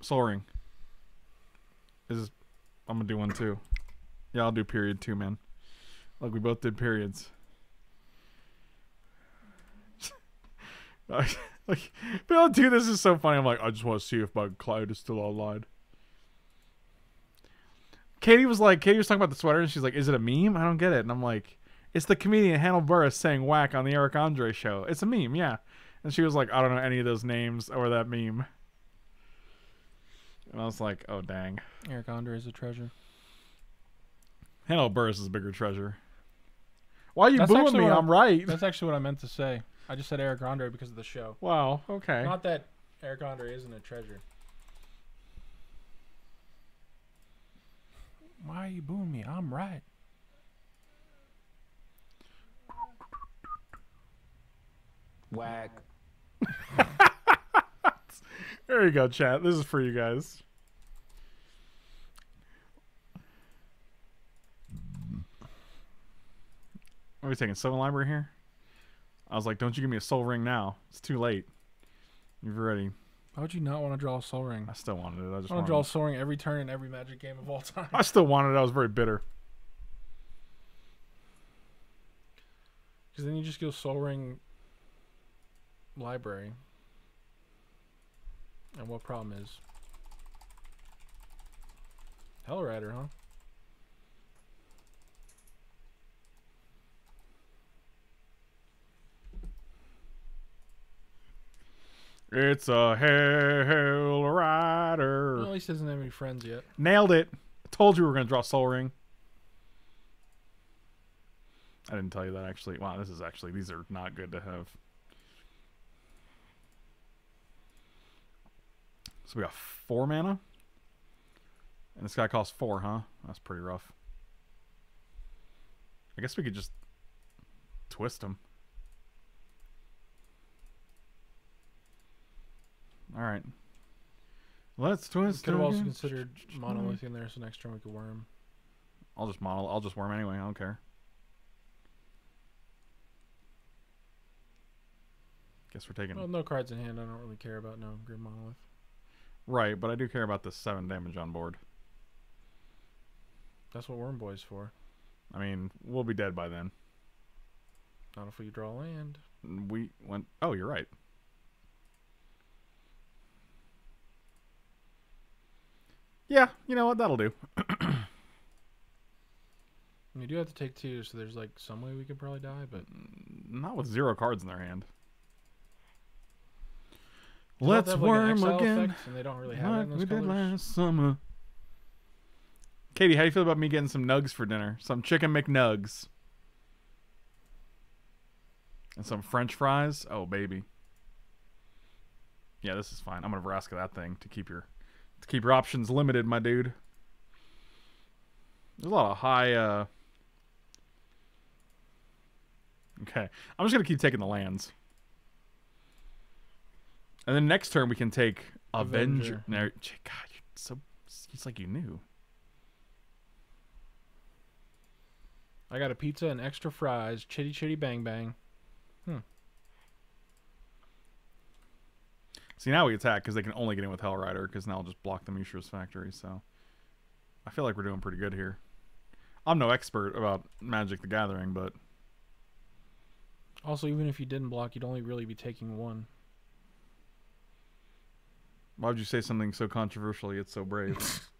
Soaring. Is I'm gonna do one too. Yeah, I'll do period two, man. Like we both did periods. *laughs* like, to do this is so funny. I'm like, I just want to see if my cloud is still online. Katie was like, Katie was talking about the sweater, and she's like, "Is it a meme? I don't get it." And I'm like, "It's the comedian Hannibal Buress saying whack on the Eric Andre show. It's a meme, yeah." And she was like, I don't know any of those names or that meme. And I was like, oh, dang. Eric Andre is a treasure. Hannibal Buress is a bigger treasure. Why are you That's booing actually me? what I'm right. That's actually what I meant to say. I just said Eric Andre because of the show. Wow, okay. Not that Eric Andre isn't a treasure. Why are you booing me? I'm right. Whack. *laughs* There you go, chat. This is for you guys. Are we taking Seven Library here? I was like, don't you give me a Sol Ring now. It's too late. You've already. Why would you not want to draw a Sol Ring? I still wanted it. I just I want to draw a Sol Ring every turn in every Magic game of all time. I still wanted it. I was very bitter. *laughs* Because then you just go Sol Ring library. And what problem is? Hell Rider, huh? It's a Hell Well, at least he doesn't have any friends yet. Nailed it. I told you we were going to draw Sol Ring. I didn't tell you that actually. Wow, this is actually, these are not good to have. So we got four mana. And this guy costs four, huh? That's pretty rough. I guess we could just twist him. All right. Let's twist Could have also considered monolith in there, so next turn we could worm. I'll just model. I'll just worm anyway. I don't care. Guess we're taking Well, no cards in hand. I don't really care about no Grim Monolith. Right, but I do care about the seven damage on board. That's what Worm Boy's for. I mean, we'll be dead by then. Not if we draw land. We went. Oh, you're right. Yeah, you know what? That'll do. *clears throat* We do have to take two, so there's like some way we could probably die, but Not with zero cards in their hand. Does that Let's have, like, worm exile again. effect, and they don't really have that Like in those we did last summer. Katie, how do you feel about me getting some nugs for dinner? Some chicken McNugs. And some French fries? Oh baby. Yeah, this is fine. I'm gonna Vraska that thing to keep your to keep your options limited, my dude. There's a lot of high uh Okay. I'm just gonna keep taking the lands. And then next turn we can take Avenger. Avenger. No, God, you're so it's like you knew. I got a pizza and extra fries, chitty chitty bang bang. Hmm. See now we attack because they can only get in with Hell Rider because now I'll just block the Mishra's factory. So I feel like we're doing pretty good here. I'm no expert about Magic the Gathering, but Also, even if you didn't block, you'd only really be taking one. Why would you say something so controversial yet so brave? *laughs*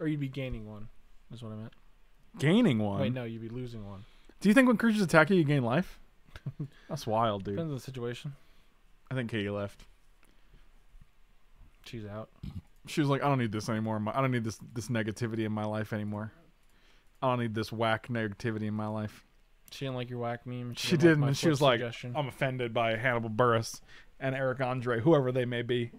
Or you'd be gaining one, is what I meant. Gaining one. Wait, no, you'd be losing one. Do you think when creatures attack you, you gain life? *laughs* That's wild, dude. Depends on the situation. I think Katie left. She's out. She was like, "I don't need this anymore. I don't need this this negativity in my life anymore. I don't need this whack negativity in my life." She didn't like your whack meme. She didn't like didn't, and she flip was like. I'm offended by Hannibal Buress and Eric Andre, whoever they may be.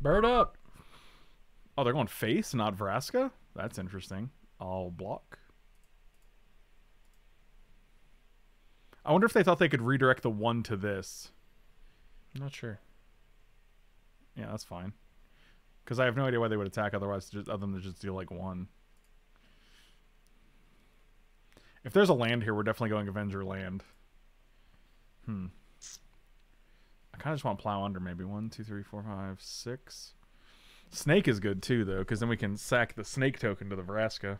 Bird up. Oh, they're going face, not Vraska? That's interesting. I'll block. I wonder if they thought they could redirect the one to this. Not sure. Yeah, that's fine. Because I have no idea why they would attack otherwise, just, other than to just deal like one. If there's a land here, we're definitely going Avenger land. Hmm. I kind of just want to plow under maybe one, two, three, four, five, six. Snake is good too, though, because then we can sack the snake token to the Vraska.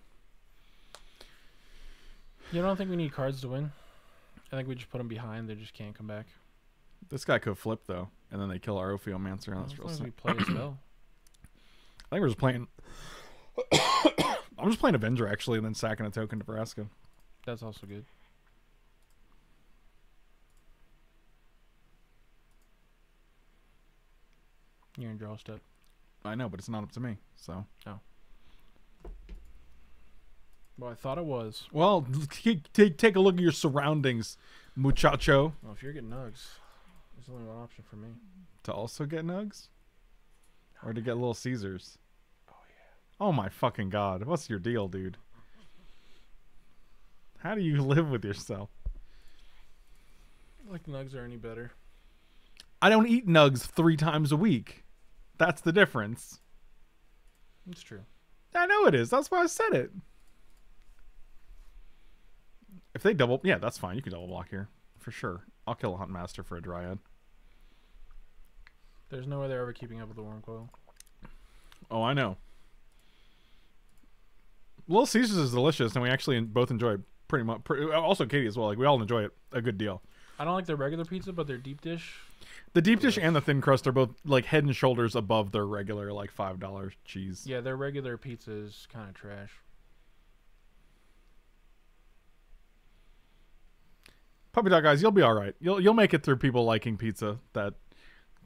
You don't think we need cards to win? I think we just put them behind. They just can't come back. This guy could flip though, and then they kill our Ophiomancer. and That's as real as we play a spell. *coughs* I think we're just playing. *coughs* I'm just playing Avenger actually, and then sacking a token to Vraska. That's also good. You're in draw step. I know, but it's not up to me. So, oh. Well, I thought it was. well, take take, take a look at your surroundings, muchacho. Well, if you're getting nugs, there's only one option for me. To also get nugs, or to get Little Caesars. Oh yeah. Oh my fucking god! What's your deal, dude? How do you *laughs* live with yourself? Like nugs are any better. I don't eat nugs three times a week. That's the difference. It's true. I know it is. That's why I said it. If they double, yeah, that's fine. You can double block here for sure. I'll kill a hunt master for a dryad. There's no way they're ever keeping up with the Wurmcoil. Oh, I know. Little Caesars is delicious, and we actually both enjoy it pretty much. Pretty, also, Katie as well. Like we all enjoy it a good deal. I don't like their regular pizza, but their deep dish. The deep dish and the thin crust are both like head and shoulders above their regular like five dollar cheese. Yeah, their regular pizza is kind of trash. Puppy dog guys, you'll be all right. You'll you'll make it through people liking pizza that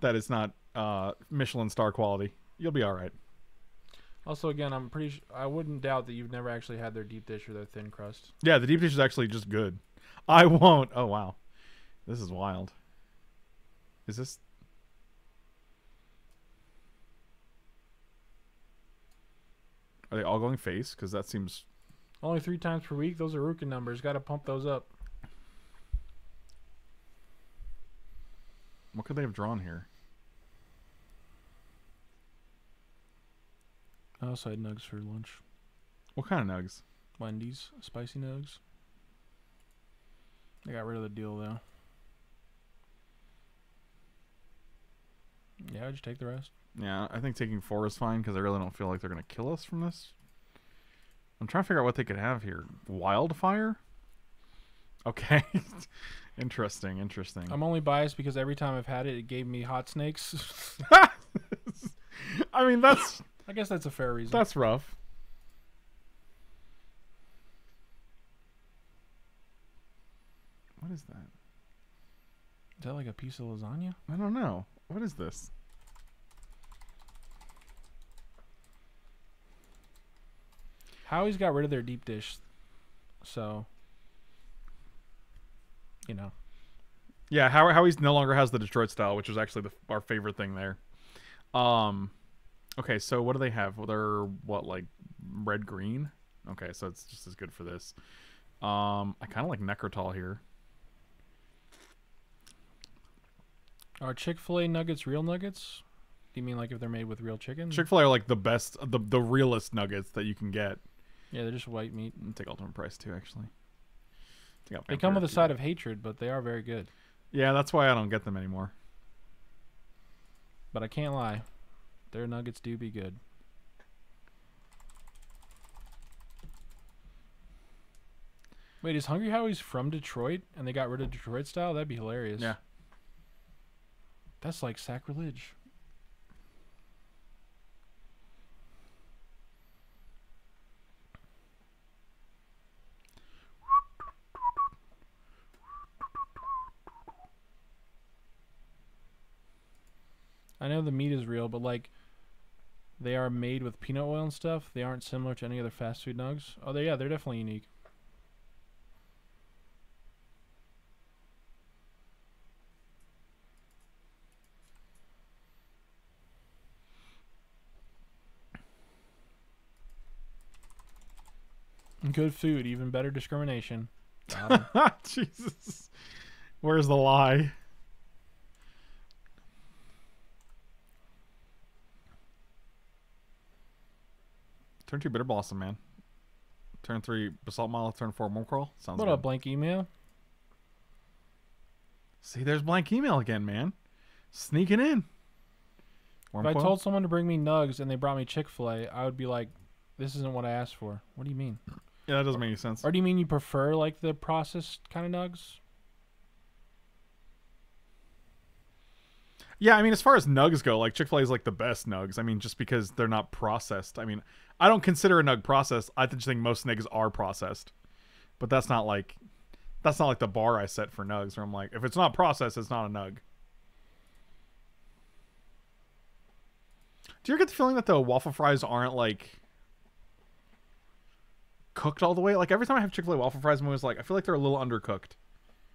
that is not uh, Michelin star quality. You'll be all right. Also, again, I'm pretty. Sh- I wouldn't doubt that you've never actually had their deep dish or their thin crust. Yeah, the deep dish is actually just good. I won't. Oh wow, this is wild. Is this? Are they all going face? Because that seems. Only three times per week. Those are Rukin numbers. Got to pump those up. What could they have drawn here? I also had nugs for lunch. What kind of nugs? Wendy's spicy nugs. They got rid of the deal though. Yeah, just take the rest. Yeah, I think taking four is fine because I really don't feel like they're gonna kill us from this. I'm trying to figure out what they could have here. Wildfire. Okay. *laughs* interesting. Interesting. I'm only biased because every time I've had it, it gave me hot snakes. *laughs* I mean, that's I guess that's a fair reason. that's rough. What is that? Is that like a piece of lasagna? I don't know. What is this? Howie's got rid of their deep dish, so you know. Yeah, how Howie's no longer has the Detroit style, which is actually the, our favorite thing there. Um, okay, so what do they have? Well, they're what like red green. Okay, so it's just as good for this. Um, I kind of like Necrotal here. Are Chick Fil A nuggets real nuggets? Do you mean like if they're made with real chicken? Chick Fil A are like the best, the the realest nuggets that you can get. Yeah, they're just white meat. And take ultimate price too, actually. Out They come with a side of hatred, but they are very good. Yeah, that's why I don't get them anymore. But I can't lie, their nuggets do be good. Wait, is Hungry Howie's from Detroit and they got rid of Detroit style? That'd be hilarious. Yeah. That's like sacrilege. I know the meat is real, but like they are made with peanut oil and stuff. They aren't similar to any other fast food nugs. Oh, they yeah, they're definitely unique. Good food, even better discrimination. 'em. *laughs* Jesus, where's the lie? Turn two bitter blossom, man. Turn three basalt monolith. Turn four Wurmcoil. Sounds what good. up, blank email? See, there's blank email again, man. Sneaking in. Worm If I told someone to bring me nugs and they brought me Chick Fil A, I would be like, "This isn't what I asked for." What do you mean? yeah, that doesn't make any sense. Or do you mean you prefer like the processed kind of nugs? Yeah, I mean, as far as nugs go, like Chick Fil A is like the best nugs. I mean, just because they're not processed. I mean, I don't consider a nug processed. I just think most nugs are processed, but that's not like that's not like the bar I set for nugs. Where I'm like, if it's not processed, it's not a nug. Do you ever get the feeling that the waffle fries aren't like cooked all the way? Like every time I have Chick Fil A waffle fries, I'm always like, I feel like they're a little undercooked.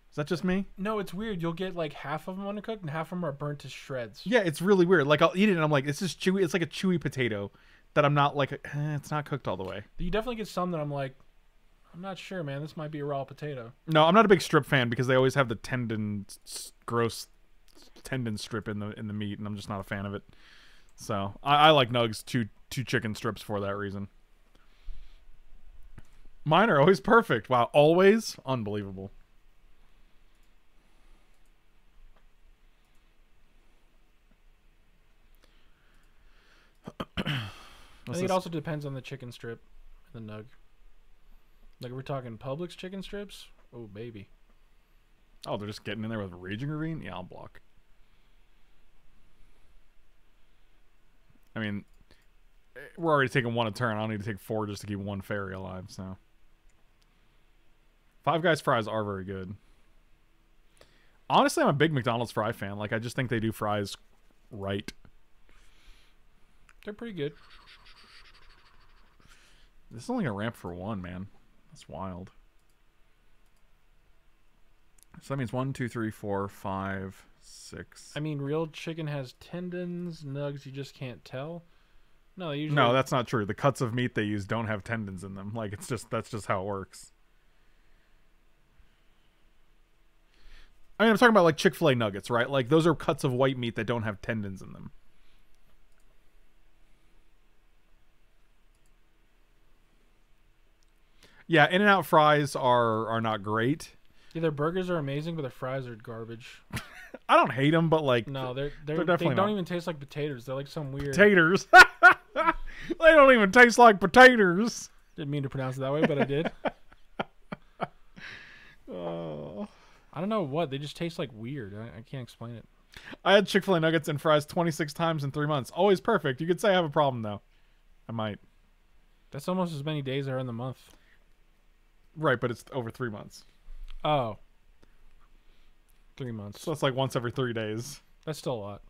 Is that just me? No, it's weird. You'll get like half of them undercooked and half of them are burnt to shreds. Yeah, it's really weird. Like I'll eat it and I'm like, it's just chewy. It's like a chewy potato that I'm not like, eh, it's not cooked all the way. You definitely get some that I'm like, I'm not sure, man. This might be a raw potato. No, I'm not a big strip fan because they always have the tendon, gross tendon strip in the in the meat, and I'm just not a fan of it. So I, I like nugs two two chicken strips for that reason. Mine are always perfect. Wow, always unbelievable. *clears throat* I What's think it also depends on the chicken strip and the nug. Like, if we're talking Publix chicken strips. Oh, baby. Oh, they're just getting in there with Raging Ravine? Yeah, I'll block. I mean, eh, we're already taking one a turn. I don't need to take four just to keep one fairy alive, so. Five Guys fries are very good. Honestly, I'm a big McDonald's fry fan. Like, I just think they do fries right. They're pretty good. This is only a ramp for one, man. That's wild. So that means one, two, three, four, five, six. I mean, real chicken has tendons, nugs. You just can't tell. No, usually. No, that's not true. The cuts of meat they use don't have tendons in them. Like it's just that's just how it works. I mean, I'm talking about like Chick Fil A nuggets, right? Like those are cuts of white meat that don't have tendons in them. Yeah, In and Out fries are are not great. Yeah, their burgers are amazing, but their fries are garbage. *laughs* I don't hate them, but like No, they're they're, They're definitely they don't not. even taste like potatoes. They're like some weird. taters, *laughs* they don't even taste like potatoes. Didn't mean to pronounce it that way, but I did. *laughs* Oh. I don't know what they just taste like weird. I, I can't explain it. I had Chick Fil A nuggets and fries 26 times in three months. Always perfect. You could say I have a problem though. I might. That's almost as many days are in the month. Right, but it's over three months, Oh, three months. so it's like once every three days. That's still a lot.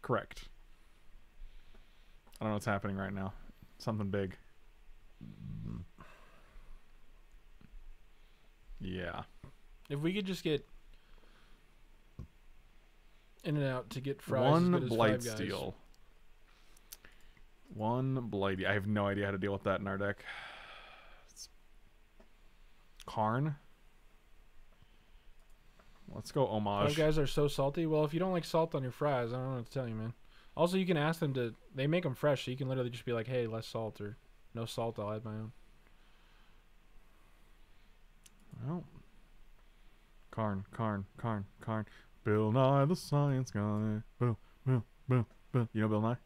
Correct. I don't know what's happening right now. Something big. Yeah. If we could just get in and out to get fries, One blight steel. One blighty. I have no idea how to deal with that in our deck. Karn. Let's go homage. Guys are so salty. Well, if you don't like salt on your fries, I don't know what to tell you, man. Also, you can ask them to. They make them fresh, so you can literally just be like, "Hey, less salt or no salt. I'll add my own." Well, Karn, Karn, Karn, Karn. Bill Nye the Science Guy. Bill, Bill, Bill, Bill. You know Bill Nye?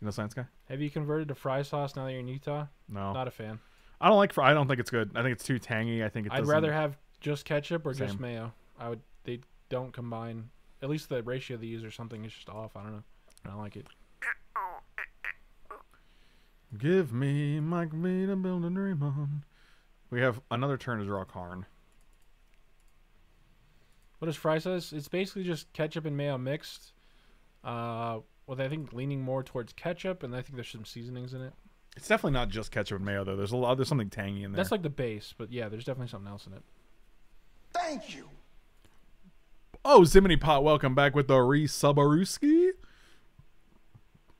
You know Science Guy? Have you converted to fry sauce now that you're in Utah? No. Not a fan. I don't like. fr- I don't think it's good. I think it's too tangy. I think it I'd doesn't- rather have just ketchup or just Same. mayo. I would. They don't combine. At least the ratio they use or something is just off. I don't know. I don't like it. Give me Mike me to build a dream on. We have another turn to draw Karn. What does fry says? It's basically just ketchup and mayo mixed. Uh, with I think leaning more towards ketchup, and I think there's some seasonings in it. It's definitely not just ketchup and mayo though. There's a lot. There's something tangy in there. That's like the base, but yeah, there's definitely something else in it. Thank you. oh, Ziminy Pot, welcome back with the Resubaruski.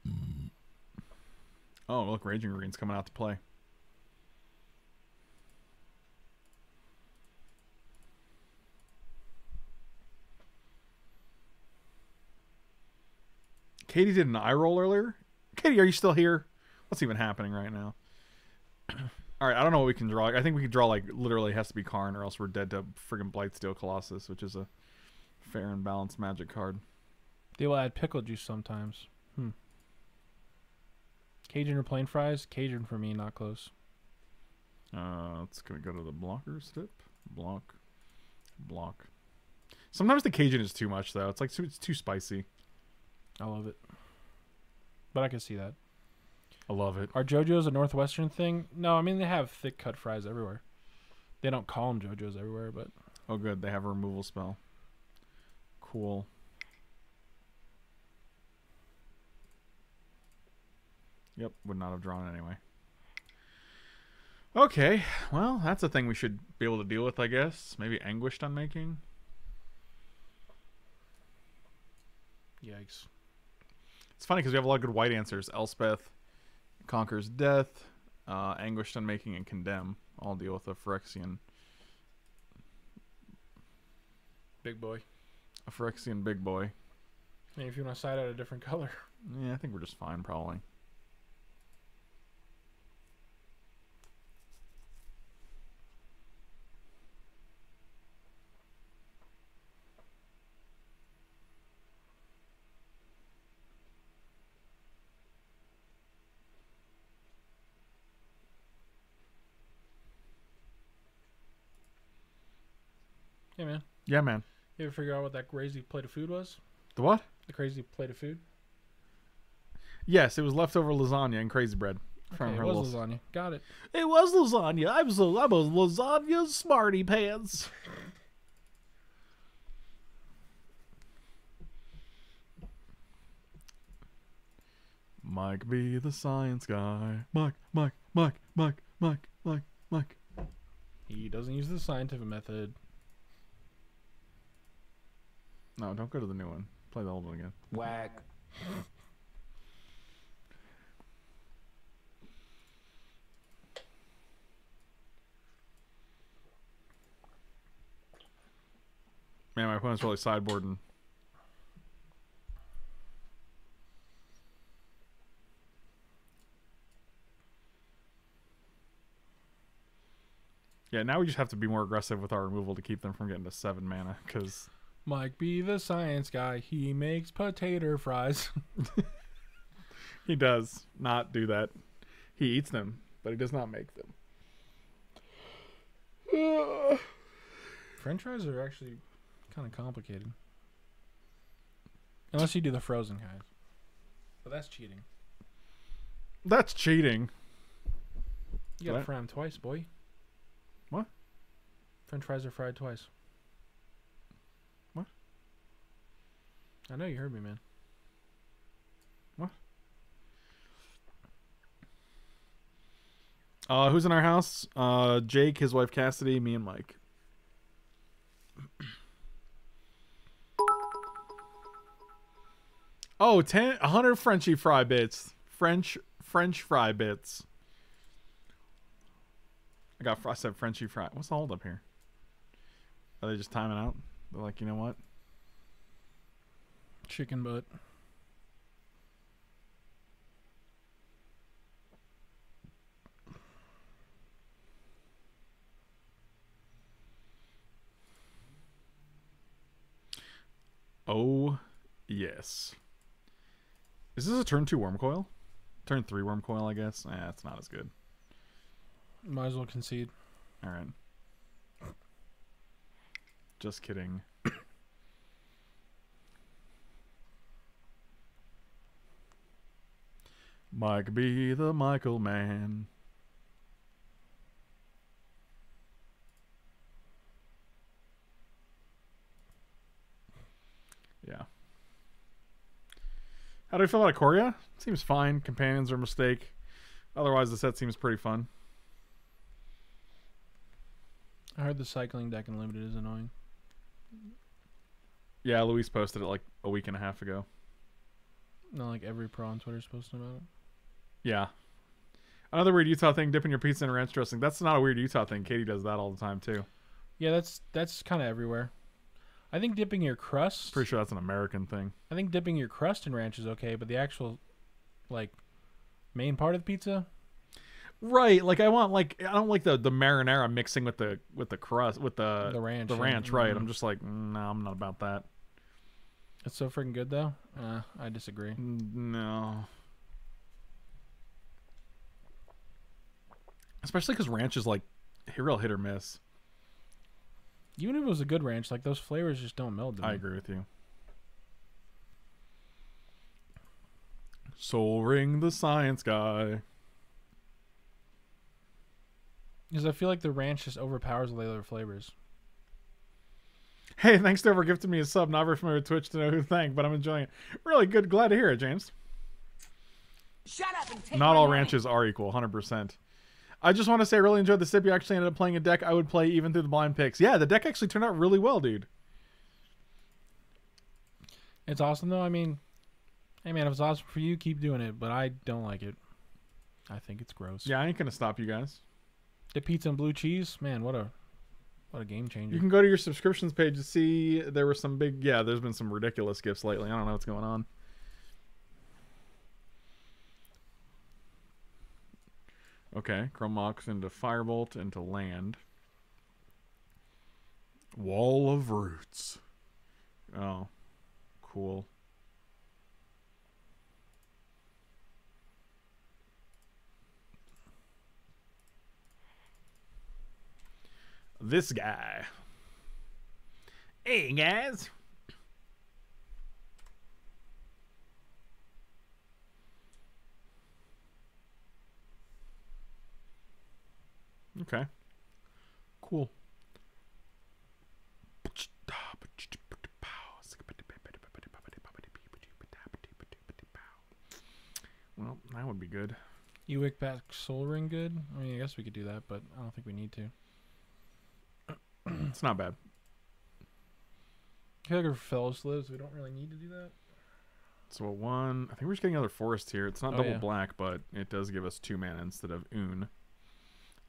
Mm. Oh, look, Raging Ravine's coming out to play. Katie did an eye roll earlier. Katie, are you still here? What's even happening right now? All right, I don't know what we can draw. I think we can draw like literally has to be Karn, or else we're dead to friggin' Blightsteel Colossus, which is a fair and balanced Magic card. They will add pickle juice sometimes. Hmm. Cajun or plain fries? Cajun for me, not close. Uh, let's go go to the blocker step. Block, block. Sometimes the Cajun is too much though. It's like too, it's too spicy. I love it. But I can see that. I love it. Are JoJo's a Northwestern thing? No, I mean they have thick cut fries everywhere. They don't call them JoJo's everywhere, but Oh, good. They have a removal spell. Cool. Yep, would not have drawn it anyway. Okay, well, that's a thing we should be able to deal with, I guess. Maybe Anguished Unmaking. yikes. It's funny because we have a lot of good white answers. Elspeth, Conquers Death, uh, Anguished Unmaking, and Condemn all deal with a Phyrexian, Big boy. a Phyrexian big boy. Mean, if you want to side out a different *laughs* color. Yeah, I think we're just fine, probably. Yeah, man. You ever figure out what that crazy plate of food was? The what? The crazy plate of food? Yes, it was leftover lasagna and crazy bread from Okay, her it was little- lasagna. Got it. It was lasagna. I'm a, I'm a lasagna smarty pants. Mike be the science guy. Mike, Mike, Mike, Mike, Mike, Mike, Mike. He doesn't use the scientific method. No, don't go to the new one. Play the old one again. Whack. Man, my opponent's really sideboarding. Yeah, now we just have to be more aggressive with our removal to keep them from getting to seven mana. Because Mike be the science guy. He makes potato fries. *laughs* he does not do that. He eats them, but he does not make them. *sighs* French fries are actually kind of complicated. Unless you do the frozen guys. But that's cheating. That's cheating. You gotta What? fry them twice, boy. What? French fries are fried twice. I know you heard me, man. Uh, who's in our house? Uh, Jake, his wife Cassidy, me, and Mike. *clears throat* Oh, 10, 100 Frenchy fry bits. French French fry bits. I got I said Frenchy fry. What's the hold up here? Are they just timing out? They're like, you know what? Chicken butt. Oh, yes. Is this a turn two Wurmcoil? Turn three Wurmcoil, I guess. Eh, it's not as good. Might as well concede. All right. Just kidding. Mike be the Michael man. Yeah. How do you feel about Ikoria? Seems fine. Companions are a mistake. Otherwise, the set seems pretty fun. I heard the cycling deck in limited is annoying. Yeah, Luis posted it like a week and a half ago. Not like every pro on Twitter is posting about it. Yeah. Another weird Utah thing, dipping your pizza in ranch dressing. That's not a weird Utah thing. Katie does that all the time too. Yeah, that's that's kind of everywhere. I think dipping your crust. Pretty sure that's an American thing. I think dipping your crust in ranch is okay, but the actual, like, main part of the pizza. Right. Like I want like I don't like the the marinara mixing with the with the crust with the The ranch, The ranch, right. Mhm. I'm just like, mm, no, I'm not about that. It's so freaking good though. Uh, I disagree. Mm, No. Especially because ranch is like real hit or miss. Even if it was a good ranch, like those flavors just don't meld. To I agree with you. Sol Ring the Science Guy. Because I feel like the ranch just overpowers all the other flavors. Hey, thanks to ever gifted me a sub. Not very familiar with Twitch to know who to thank, but I'm enjoying it. Really good. Glad to hear it, James. Shut up and take Not all money. ranches are equal, 100%. I just want to say I really enjoyed the sip. You actually ended up playing a deck I would play even through the blind picks. Yeah, the deck actually turned out really well, dude. It's awesome though. I mean, hey man, if it's awesome for you, keep doing it. But I don't like it. I think it's gross. Yeah, I ain't going to stop you guys. The pizza and blue cheese, man, what a what a game changer. You can go to your subscriptions page to see there were some big. Yeah, there's been some ridiculous gifts lately. I don't know what's going on. Okay, Chrome Mox into Firebolt into land. Wall of Roots. Oh, cool. This guy Hey guys. Okay. Cool. Well, that would be good. You wick back Sol Ring good? I mean, I guess we could do that, but I don't think we need to. It's not bad. I feel like if Fellows lives, we don't really need to do that. So a one, I think we're just getting another forest here. It's not Oh, double yeah. black, but it does give us two mana instead of un.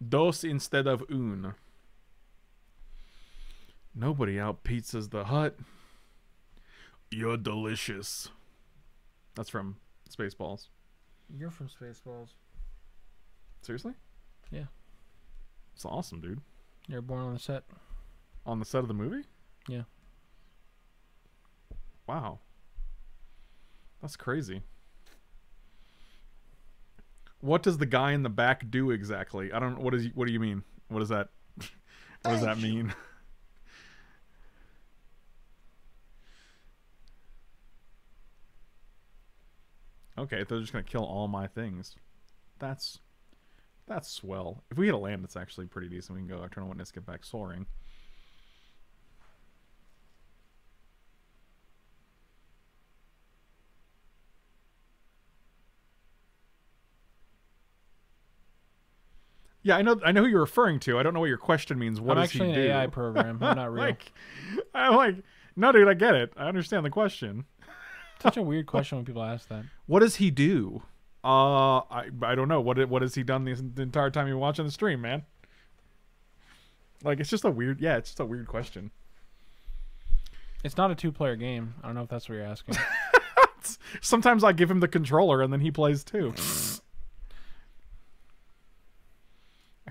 Dos instead of un. Nobody out pizzas the hut. You're delicious. That's from Spaceballs. You're from Spaceballs. Seriously? Yeah. It's awesome, dude. You're born on the set. On the set of the movie? Yeah. Wow. That's crazy. What does the guy in the back do exactly? I don't know what is what do you mean? What does that *laughs* what does that mean? Okay, they're just gonna kill all my things. That's that's swell. If we hit a land, it's actually pretty decent. We can go turn Eternal Witness, get back Sol Ring. Yeah, I know. I know who you're referring to. I don't know what your question means. What I'm does actually he an do? AI program. I'm not *laughs* real. like, I'm like, no, dude, I get it. I understand the question. Such a weird question when people ask that. *laughs* What does he do? Uh, I I don't know. What what has he done the, the entire time you're watching the stream, man? Like, it's just a weird. Yeah, it's just a weird question. It's not a two-player game. I don't know if that's what you're asking. *laughs* Sometimes I give him the controller and then he plays too.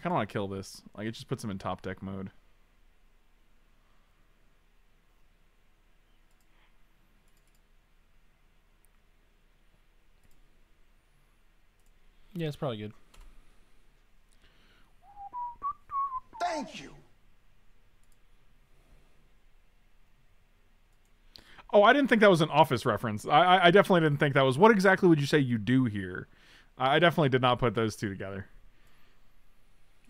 I kind of want to kill this. Like, it just puts him in top deck mode. yeah, it's probably good. Thank you. Oh, I didn't think that was an office reference. I, I, I definitely didn't think that was. What exactly would you say you do here? I I definitely did not put those two together.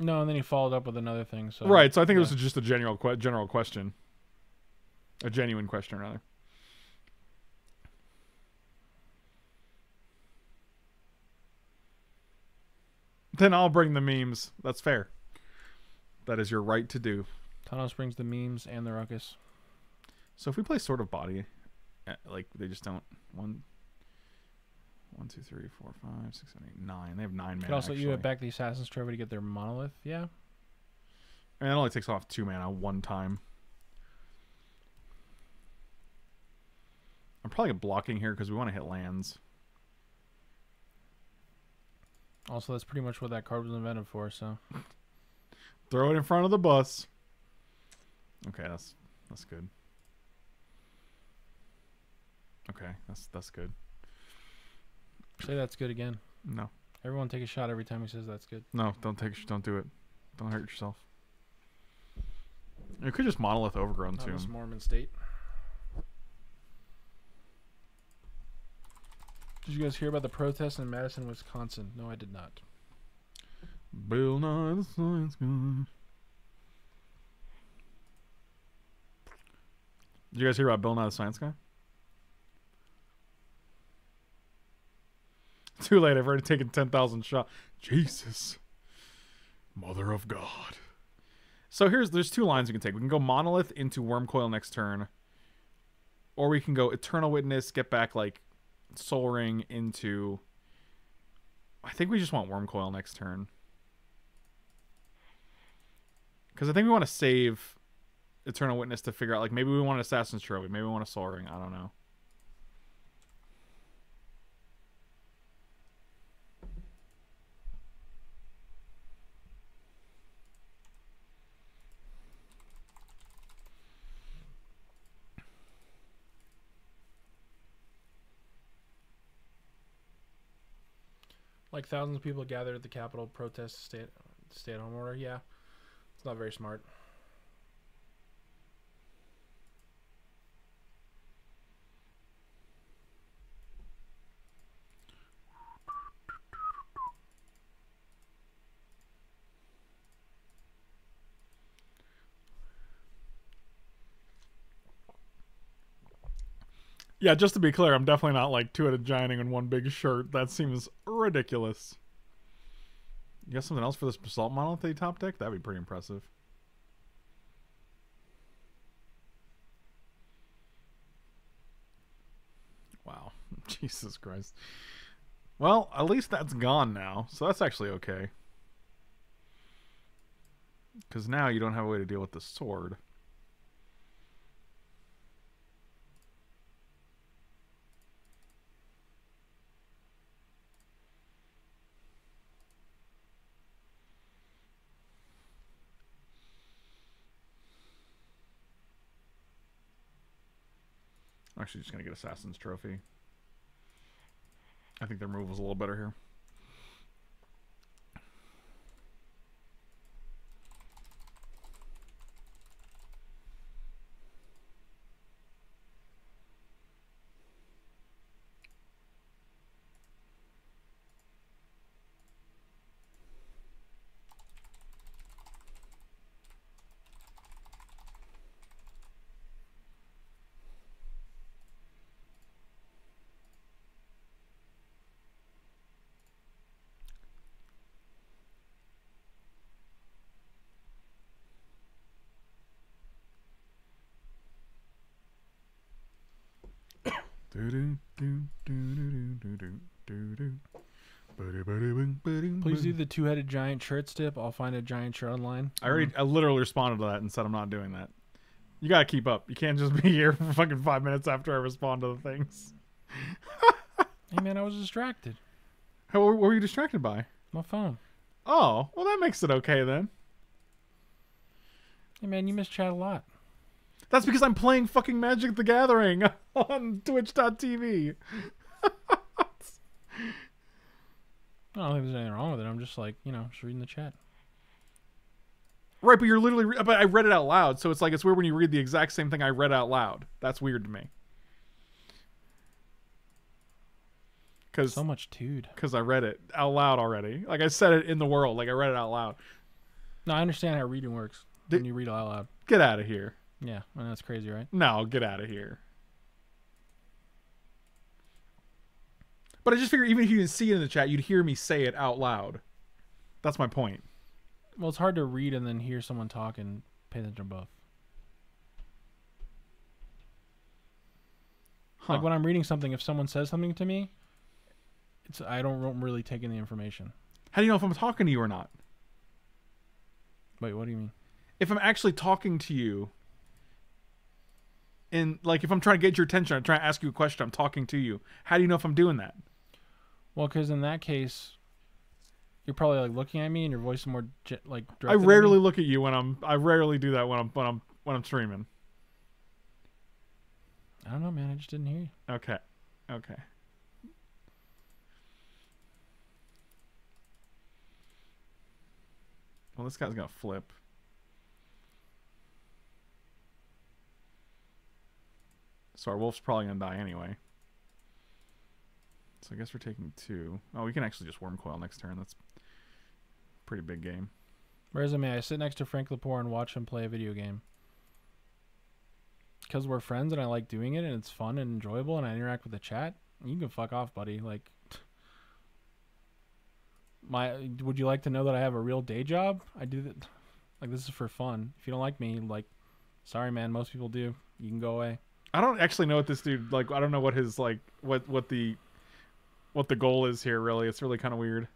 No, and then he followed up with another thing. So right. So I think it yeah. was just a general que- general question, a genuine question rather. Then I'll bring the memes. That's fair. That is your right to do. Thanos brings the memes and the ruckus. So if we play sort of body, eh, like they just don't one, one, two, three, four, five, six, seven, eight, nine. They have nine Could mana. also actually. you have back the Assassin's Trophy to get their monolith. Yeah. And it only takes off two mana one time. I'm probably blocking here because we want to hit lands. Also, that's pretty much what that card was invented for. So Throw it in front of the bus. Okay, that's that's good. Okay, that's that's good. Say that's good again. No, Everyone take a shot every time he says that's good. no, don't take, don't do it. Don't hurt yourself. You could just monolith overgrown Not tomb. this Mormon state. Did you guys hear about the protests in Madison, Wisconsin? No, I did not. Bill Nye the Science Guy. Did you guys hear about Bill Nye the Science Guy? *laughs* Too late. I've already taken 10,000 shots. Jesus. Mother of God. So here's there's two lines we can take. We can go Monolith into Wurmcoil next turn. Or we can go Eternal Witness, get back like Sol Ring into I think we just want Wurmcoil next turn. Because I think we want to save Eternal Witness to figure out, like, maybe we want an Assassin's Trophy, maybe we want a Sol Ring. I don't know. Like thousands of people gathered at the Capitol to protest stay stay at home order. Yeah, it's not very smart. Yeah, just to be clear, I'm definitely not like two-headed gianting in one big shirt. That seems ridiculous. You got something else for this basalt monolith you top deck? That'd be pretty impressive. Wow. *laughs* Jesus Christ. Well, at least that's gone now, so that's actually okay. Because now you don't have a way to deal with the sword. Actually just gonna get Assassin's Trophy. I think their move was a little better here. Please do the two-headed giant shirt stip. I'll find a giant shirt online. I already, mm. I literally responded to that and said I'm not doing that. You gotta keep up. You can't just be here for fucking five minutes after I respond to the things. Hey man, I was distracted. How, what were you distracted by? My phone. Oh, well, that makes it okay then. Hey man, you miss chat a lot. That's because I'm playing fucking Magic the Gathering *laughs* on Twitch.tv. I don't think there's anything wrong with it. I'm just like, you know, just reading the chat. Right, but you're literally, re- but I read it out loud, so it's like it's weird when you read the exact same thing I read out loud. That's weird to me. Because So much dude. because I read it out loud already. Like I said it in the world. Like I read it out loud. No, I understand how reading works. Did- when you read it out loud. Get out of here. Yeah, I know that's crazy, right? No, get out of here. But I just figure even if you didn't see it in the chat, you'd hear me say it out loud. That's my point. Well, it's hard to read and then hear someone talk and pay attention to both. Huh. Like when I'm reading something, if someone says something to me, it's I don't re- really take in the information. How do you know if I'm talking to you or not? Wait, what do you mean? If I'm actually talking to you, and like if I'm trying to get your attention, I'm trying to ask you a question, I'm talking to you. How do you know if I'm doing that? Well, because in that case, you're probably like looking at me and your voice is more like. I directed at me. rarely look at you when I'm. I rarely do that when I'm when I'm when I'm streaming. I don't know, man. I just didn't hear you. Okay, okay. Well, this guy's gonna flip. So our wolf's probably gonna die anyway. So I guess we're taking two. Oh, we can actually just Wurmcoil next turn. That's pretty big game. Resume. I sit next to Frank Lepore and watch him play a video game. Because we're friends and I like doing it and it's fun and enjoyable and I interact with the chat. You can fuck off, buddy. Like, *laughs* my would you like to know that I have a real day job? I do that. *sighs* Like this is for fun. If you don't like me, like, sorry, man. Most people do. You can go away. I don't actually know what this dude like. I don't know what his like what what the what the goal is here. Really, it's really kind of weird.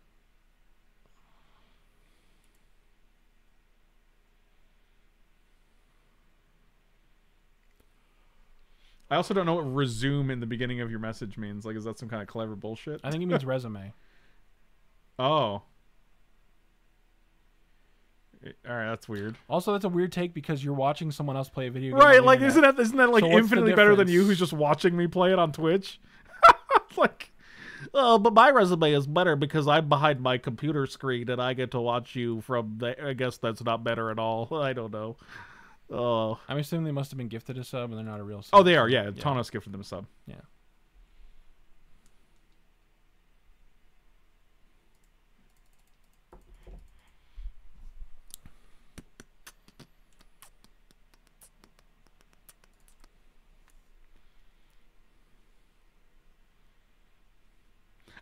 I also don't know what resume in the beginning of your message means. Like, is that some kind of clever bullshit? I think it means *laughs* resume. Oh. Eh, All right, that's weird. Also, that's a weird take because you're watching someone else play a video game. Right, like internet. isn't that isn't that like So infinitely better than you who's just watching me play it on Twitch? *laughs* like Oh, but my resume is better because I'm behind my computer screen and I get to watch you from the I guess that's not better at all. *laughs* I don't know. Oh. I'm assuming they must have been gifted a sub and they're not a real sub. Oh, they are. Yeah, Tanos gifted them a sub. Yeah.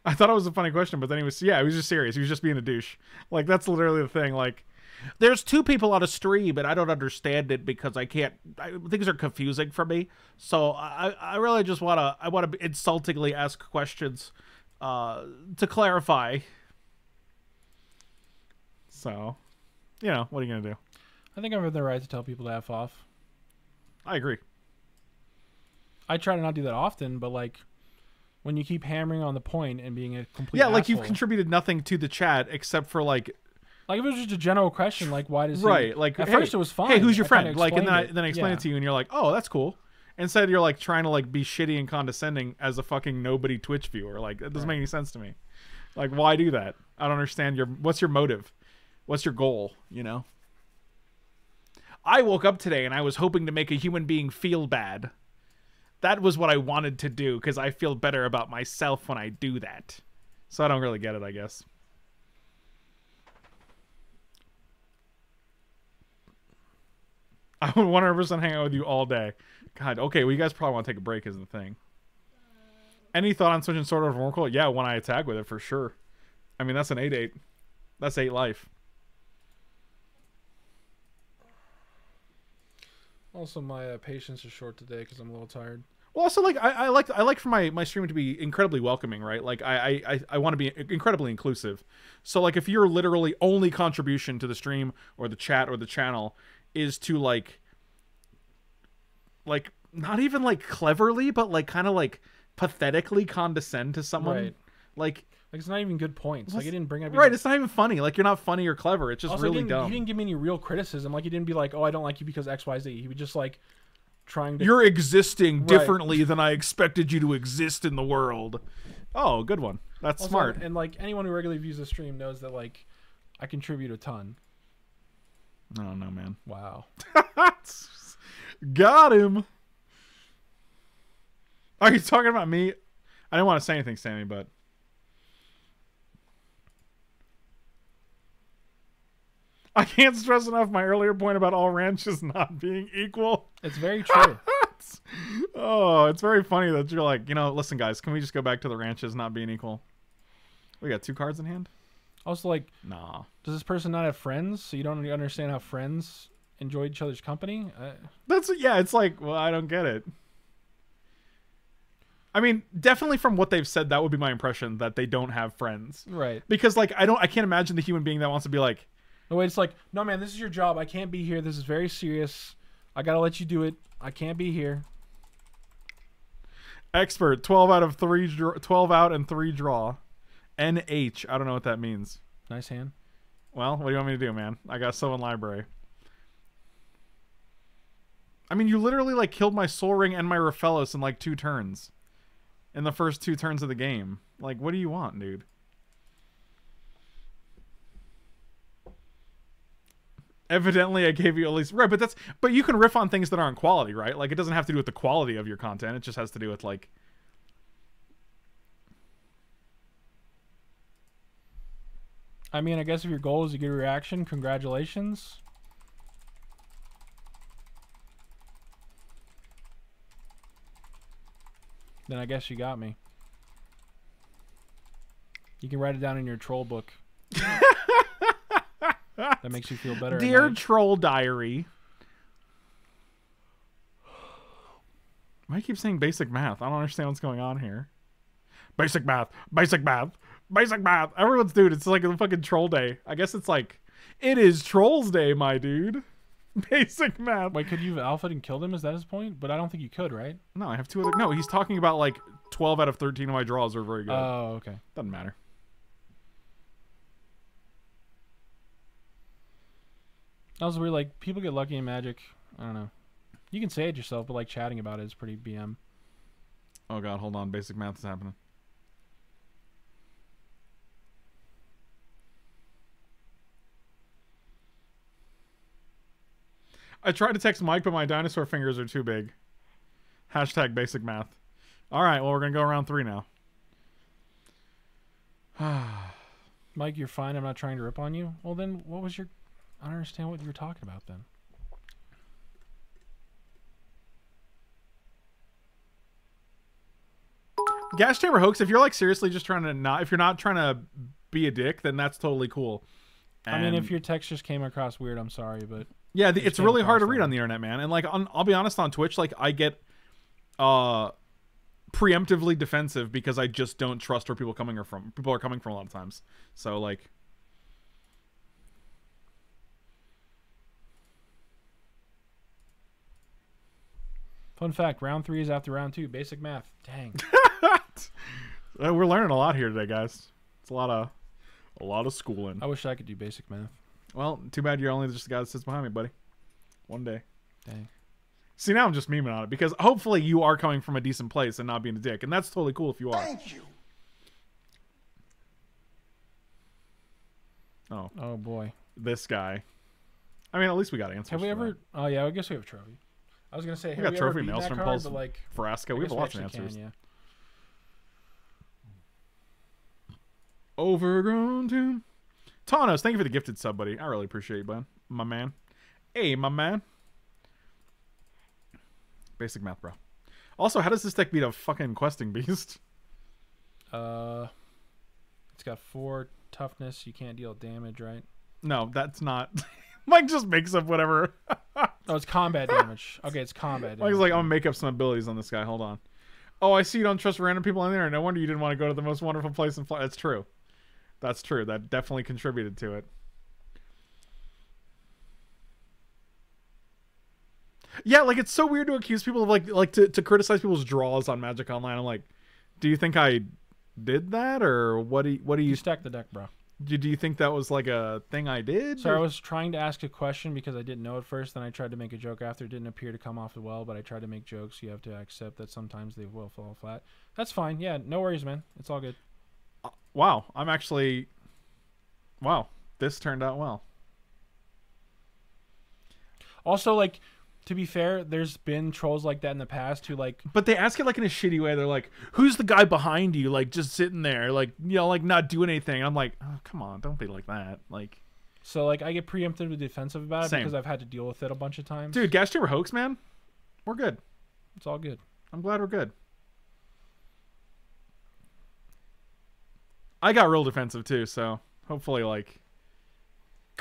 *laughs* I thought it was a funny question, but then he was yeah, he was just serious. He was just being a douche. Like that's literally the thing. Like there's two people on a stream and I don't understand it because I can't I, things are confusing for me. So I I really just want to I want to insultingly ask questions uh to clarify. So, you know, what are you going to do? I think I have the right to tell people to f off. I agree. I try to not do that often, but like when you keep hammering on the point and being a complete Yeah, like you've contributed nothing to the chat except for like like if it was just a general question, like why does he- right like at hey, first it was fine. hey who's your I kinda friend? Like and then I, explained then I explain it to you and you're like oh that's cool. Instead you're like trying to like be shitty and condescending as a fucking nobody twitch viewer. Like that doesn't make any sense to me. Like why do that? I don't understand your what's your motive? What's your goal you know? I woke up today and i was hoping to make a human being feel bad that was what i wanted to do because i feel better about myself when i do that so i don't really get it i guess *laughs* I would 100% hang out with you all day. God, okay, well, you guys probably want to take a break, is the thing. Any thought on switching Sword of Oracle? Yeah, when I attack with it, for sure. I mean, that's an 8 8. That's 8 life. Also, my uh, patience is short today because I'm a little tired. Well, also, like, I, I like I like for my, my stream to be incredibly welcoming, right? Like, I, I, I, want to be incredibly inclusive. So, like, if your literally only contribution to the stream or the chat or the channel is to, like, like, not even, like, cleverly, but, like, kind of, like, pathetically condescend to someone. Right. Like, Like it's not even good points. Like he didn't bring up right, it's not even funny. Like, you're not funny or clever. It's just also, really didn't, dumb. You didn't give me any real criticism. Like you didn't be like, "Oh, I don't like you because X, Y, Z." He was just like trying to. You're existing Right. differently than I expected you to exist in the world. Oh, good one. That's Also, smart. And like anyone who regularly views the stream knows that like I contribute a ton. I don't know, man. Wow. *laughs* Got him. Are you talking about me? I didn't want to say anything, Sammy, but *laughs* I can't stress enough my earlier point about all ranches *laughs* not being equal. It's very *laughs* true. Oh, it's very funny that you're like, you know, listen, guys, can we just go back to the ranches not being equal? We got two cards in hand. also, like, Nah, does this person not have friends? So you don't understand how friends enjoy each other's company? Uh, that's yeah. It's like, well, I don't get it. I mean, definitely from what they've said, that would be my impression that they don't have friends. right. Because like I don't, I can't imagine the human being that wants to be like, No, wait, it's like, no, man, this is your job. I can't be here. This is very serious. I gotta let you do it. I can't be here. expert, twelve out of three, dr- twelve out and three draw, NH. I don't know what that means. Nice hand. Well, what do you want me to do, man? I got Sylvan Library. I mean, you literally like killed my Sol Ring and my Rofellos in like two turns. In the first two turns of the game. Like, what do you want, dude? Evidently, I gave you at least right, but that's but you can riff on things that aren't quality, right? Like, it doesn't have to do with the quality of your content. It just has to do with like I mean, I guess if your goal is to get a reaction, congratulations. Then I guess you got me. You can write it down in your troll book. *laughs* that makes you feel better. Dear. Troll Diary. Why do you keep saying basic math? I don't understand what's going on here. Basic math, basic math, basic math. Everyone's dude, it's like a fucking troll day. I guess it's like it is Trolls Day, my dude. *laughs* Basic math. Wait, could you have alpha and killed him? Is that his point? But I don't think you could, right? No, I have two other. No, he's talking about like twelve out of thirteen of my draws are very good. Oh, okay. Doesn't matter. That was weird. Like people get lucky in Magic. I don't know. You can say it yourself, but like chatting about it is pretty BM. Oh god, hold on. Basic math is happening. I tried to text Mike, but my dinosaur fingers are too big. Hashtag basic math. All right, well, we're going to go around three now. *sighs* Mike, you're fine. I'm not trying to rip on you. Well, then what was your? I don't understand what you're talking about then. gas chamber hoax. If you're like seriously just trying to not, if you're not trying to be a dick, then that's totally cool. I mean, if your text just came across weird, I'm sorry, but Yeah, the, it's really hard to read on the internet, man. And like, on, I'll be honest, on Twitch, like I get uh preemptively defensive because I just don't trust where people coming are from. People are coming from a lot of times. So like, fun fact: round three is after round two. Basic math. Dang. *laughs* uh, we're learning a lot here today, guys. It's a lot of a lot of schooling. I wish I could do basic math. Well, too bad you're only just the guy that sits behind me, buddy. One day. Dang. See, now I'm just memeing on it because hopefully you are coming from a decent place and not being a dick, and that's totally cool if you are. Thank you. Oh, Oh boy. this guy. I mean, at least we got answers. Have we ever? that. Oh yeah, I guess we have a trophy. I was gonna say, have got we trophy ever beaten Maelstrom that card, Pulse. but like, Vraska? We have lots of answers. Can, yeah. Overgrown tomb. Tanos, thank you for the gifted sub, buddy. I really appreciate you, bud. My man. Hey, my man. Basic math, bro. Also, how does this deck beat a fucking questing beast? *laughs* Uh, it's got four toughness. You can't deal damage, right? No, that's not. *laughs* *laughs* Mike just makes up whatever. *laughs* Oh, it's combat damage. Okay, it's combat damage. Mike's like, I'm gonna make up some abilities on this guy. Hold on. Oh, I see you don't trust random people on there. No wonder you didn't want to go to the most wonderful place in Florida. That's true. That's true. That definitely contributed to it. Yeah, like it's so weird to accuse people of like like to, to criticize people's draws on Magic Online. I'm like, do you think I did that or what do you, what do you you stack the deck, bro. Do, you think that was like a thing I did? So I was trying to ask a question because I didn't know at first. Then I tried to make a joke after. It didn't appear to come off well, but I tried to make jokes. You have to accept that sometimes they will fall flat. That's fine. Yeah, no worries, man. It's all good. Uh, wow, I'm actually wow, this turned out well. Also, like, to be fair, there's been trolls like that in the past who like But they ask it like in a shitty way. They're like, "Who's the guy behind you? Like just sitting there, like you know, like not doing anything." I'm like, "Oh, come on, don't be like that." Like, so like I get preemptively defensive about it Same. because I've had to deal with it a bunch of times. dude, gas chamber hoax, man. We're good. it's all good. I'm glad we're good. I got real defensive too, so hopefully, like,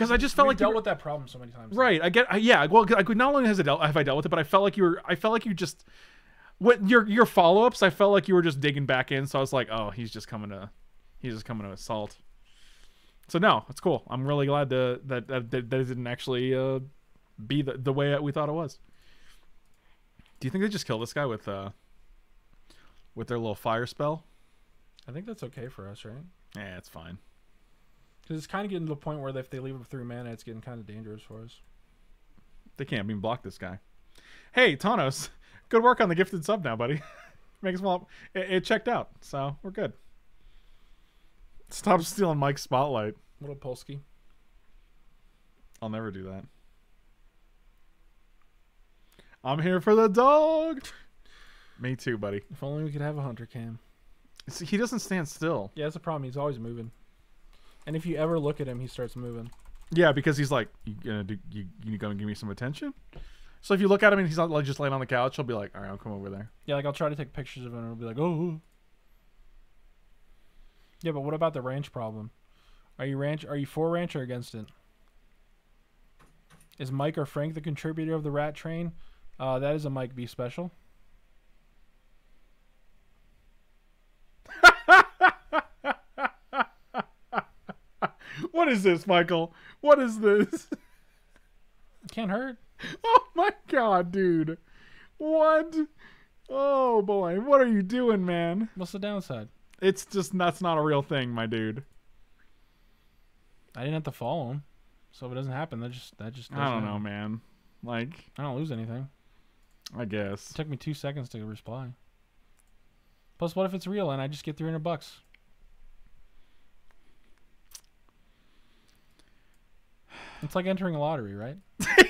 because I just felt We've like you dealt were- with that problem so many times. Right. I get. I, yeah. Well, I could not only has it dealt, have I dealt with it, but I felt like you were. I felt like you just. What your your follow ups? I felt like you were just digging back in. So I was like, oh, he's just coming to, he's just coming to assault. So no, it's cool. I'm really glad to, that that that, that it didn't actually uh, be the the way we thought it was. Do you think they just kill this guy with uh with their little fire spell? I think that's okay for us, right? Yeah, it's fine. Because it's kind of getting to the point where if they leave it with three mana, it's getting kind of dangerous for us. They can't even block this guy. Hey, Tanos, *laughs* good work on the gifted sub now, buddy. *laughs* Make us well. It, it checked out, so we're good. Stop stealing Mike's spotlight. Little Polsky. I'll never do that. I'm here for the dog. Me too, buddy. If only we could have a hunter cam. See, He doesn't stand still. Yeah, that's a problem. He's always moving. And if you ever look at him, he starts moving. Yeah, because he's like, you gonna do, you, you gonna give me some attention? So if you look at him and he's not like just laying on the couch, he'll be like, all right, I'll come over there. Yeah, like I'll try to take pictures of him and it'll be like, oh. Yeah, but what about the ranch problem? Are you ranch? Are you for ranch or against it? Is Mike or Frank the contributor of the rat train? Uh, that is a Mike B special. What is this, Michael? What is this? Can't hurt. *laughs* Oh my god, dude. What? Oh boy, what are you doing, man? What's the downside? It's just that's not a real thing, my dude. I didn't have to follow him, so if it doesn't happen, that just that just. I don't know, man. Like, I don't lose anything. I guess. It took me two seconds to reply. Plus, what if it's real and I just get three hundred bucks? It's like entering a lottery, right?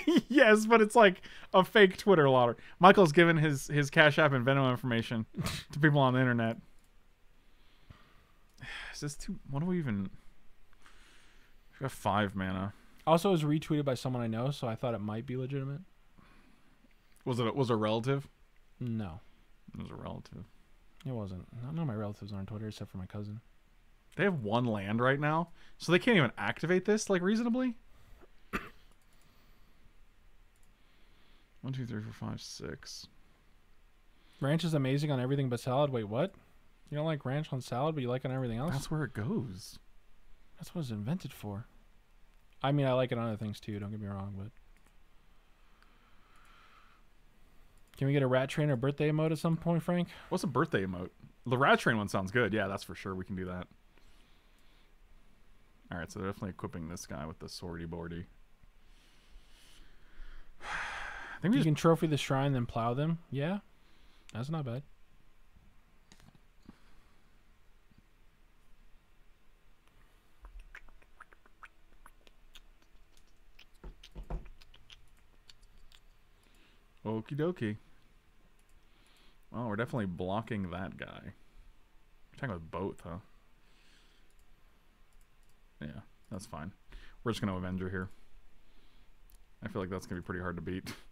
*laughs* yes, but it's like a fake Twitter lottery. Michael's given his his Cash App and Venmo information to people on the internet. *sighs* Is this too? What do we even? We got five mana. Also, it was retweeted by someone I know, so I thought it might be legitimate. Was it? A, was it a relative? No, It was a relative. It wasn't. None of my relatives are on Twitter except for my cousin. They have one land right now, so they can't even activate this like reasonably. One, two, three, four, five, six. Ranch is amazing on everything but salad. Wait, what? You don't like ranch on salad, but you like it on everything else? That's where it goes. That's what it's invented for. I mean, I like it on other things too. Don't get me wrong, but can we get a rat train or birthday emote at some point, Frank? What's a birthday emote? The rat train one sounds good. Yeah, that's for sure. We can do that. All right, so they're definitely equipping this guy with the swordy boardy. I think we You can trophy the shrine, then plow them. Yeah, that's not bad. Okie dokie. Well, we're definitely blocking that guy. We're talking about both, huh? Yeah, that's fine. We're just gonna Avenger here. I feel like that's gonna be pretty hard to beat. *laughs*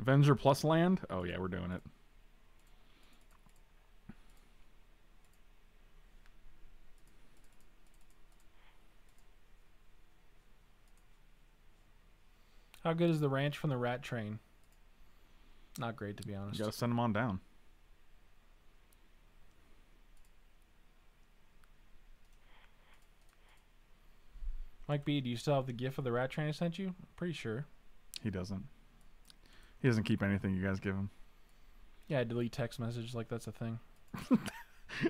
Avenger plus land? Oh yeah, we're doing it. How good is the ranch from the rat train? Not great, to be honest. You gotta send him on down. Mike B, do you still have the gift of the rat train I sent you? Pretty sure. He doesn't. He doesn't keep anything you guys give him. Yeah, I delete text messages like that's a thing. *laughs*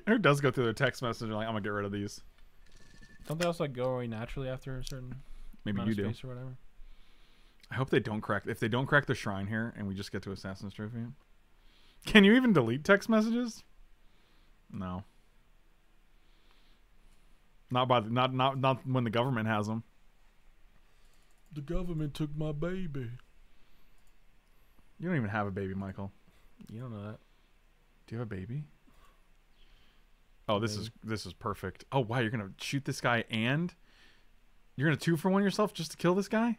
Who does go through their text message and like, I'm gonna get rid of these. Don't they also like go away naturally after a certain Maybe you of do. space or whatever? I hope they don't crack. If they don't crack the shrine here, and we just get to Assassin's Trophy, can you even delete text messages? No. Not by the, not not not when the government has them. The government took my baby. You don't even have a baby, Michael. You don't know that. Do you have a baby? Oh, this is this is perfect. Oh wow, you're gonna shoot this guy and you're gonna two for one yourself just to kill this guy?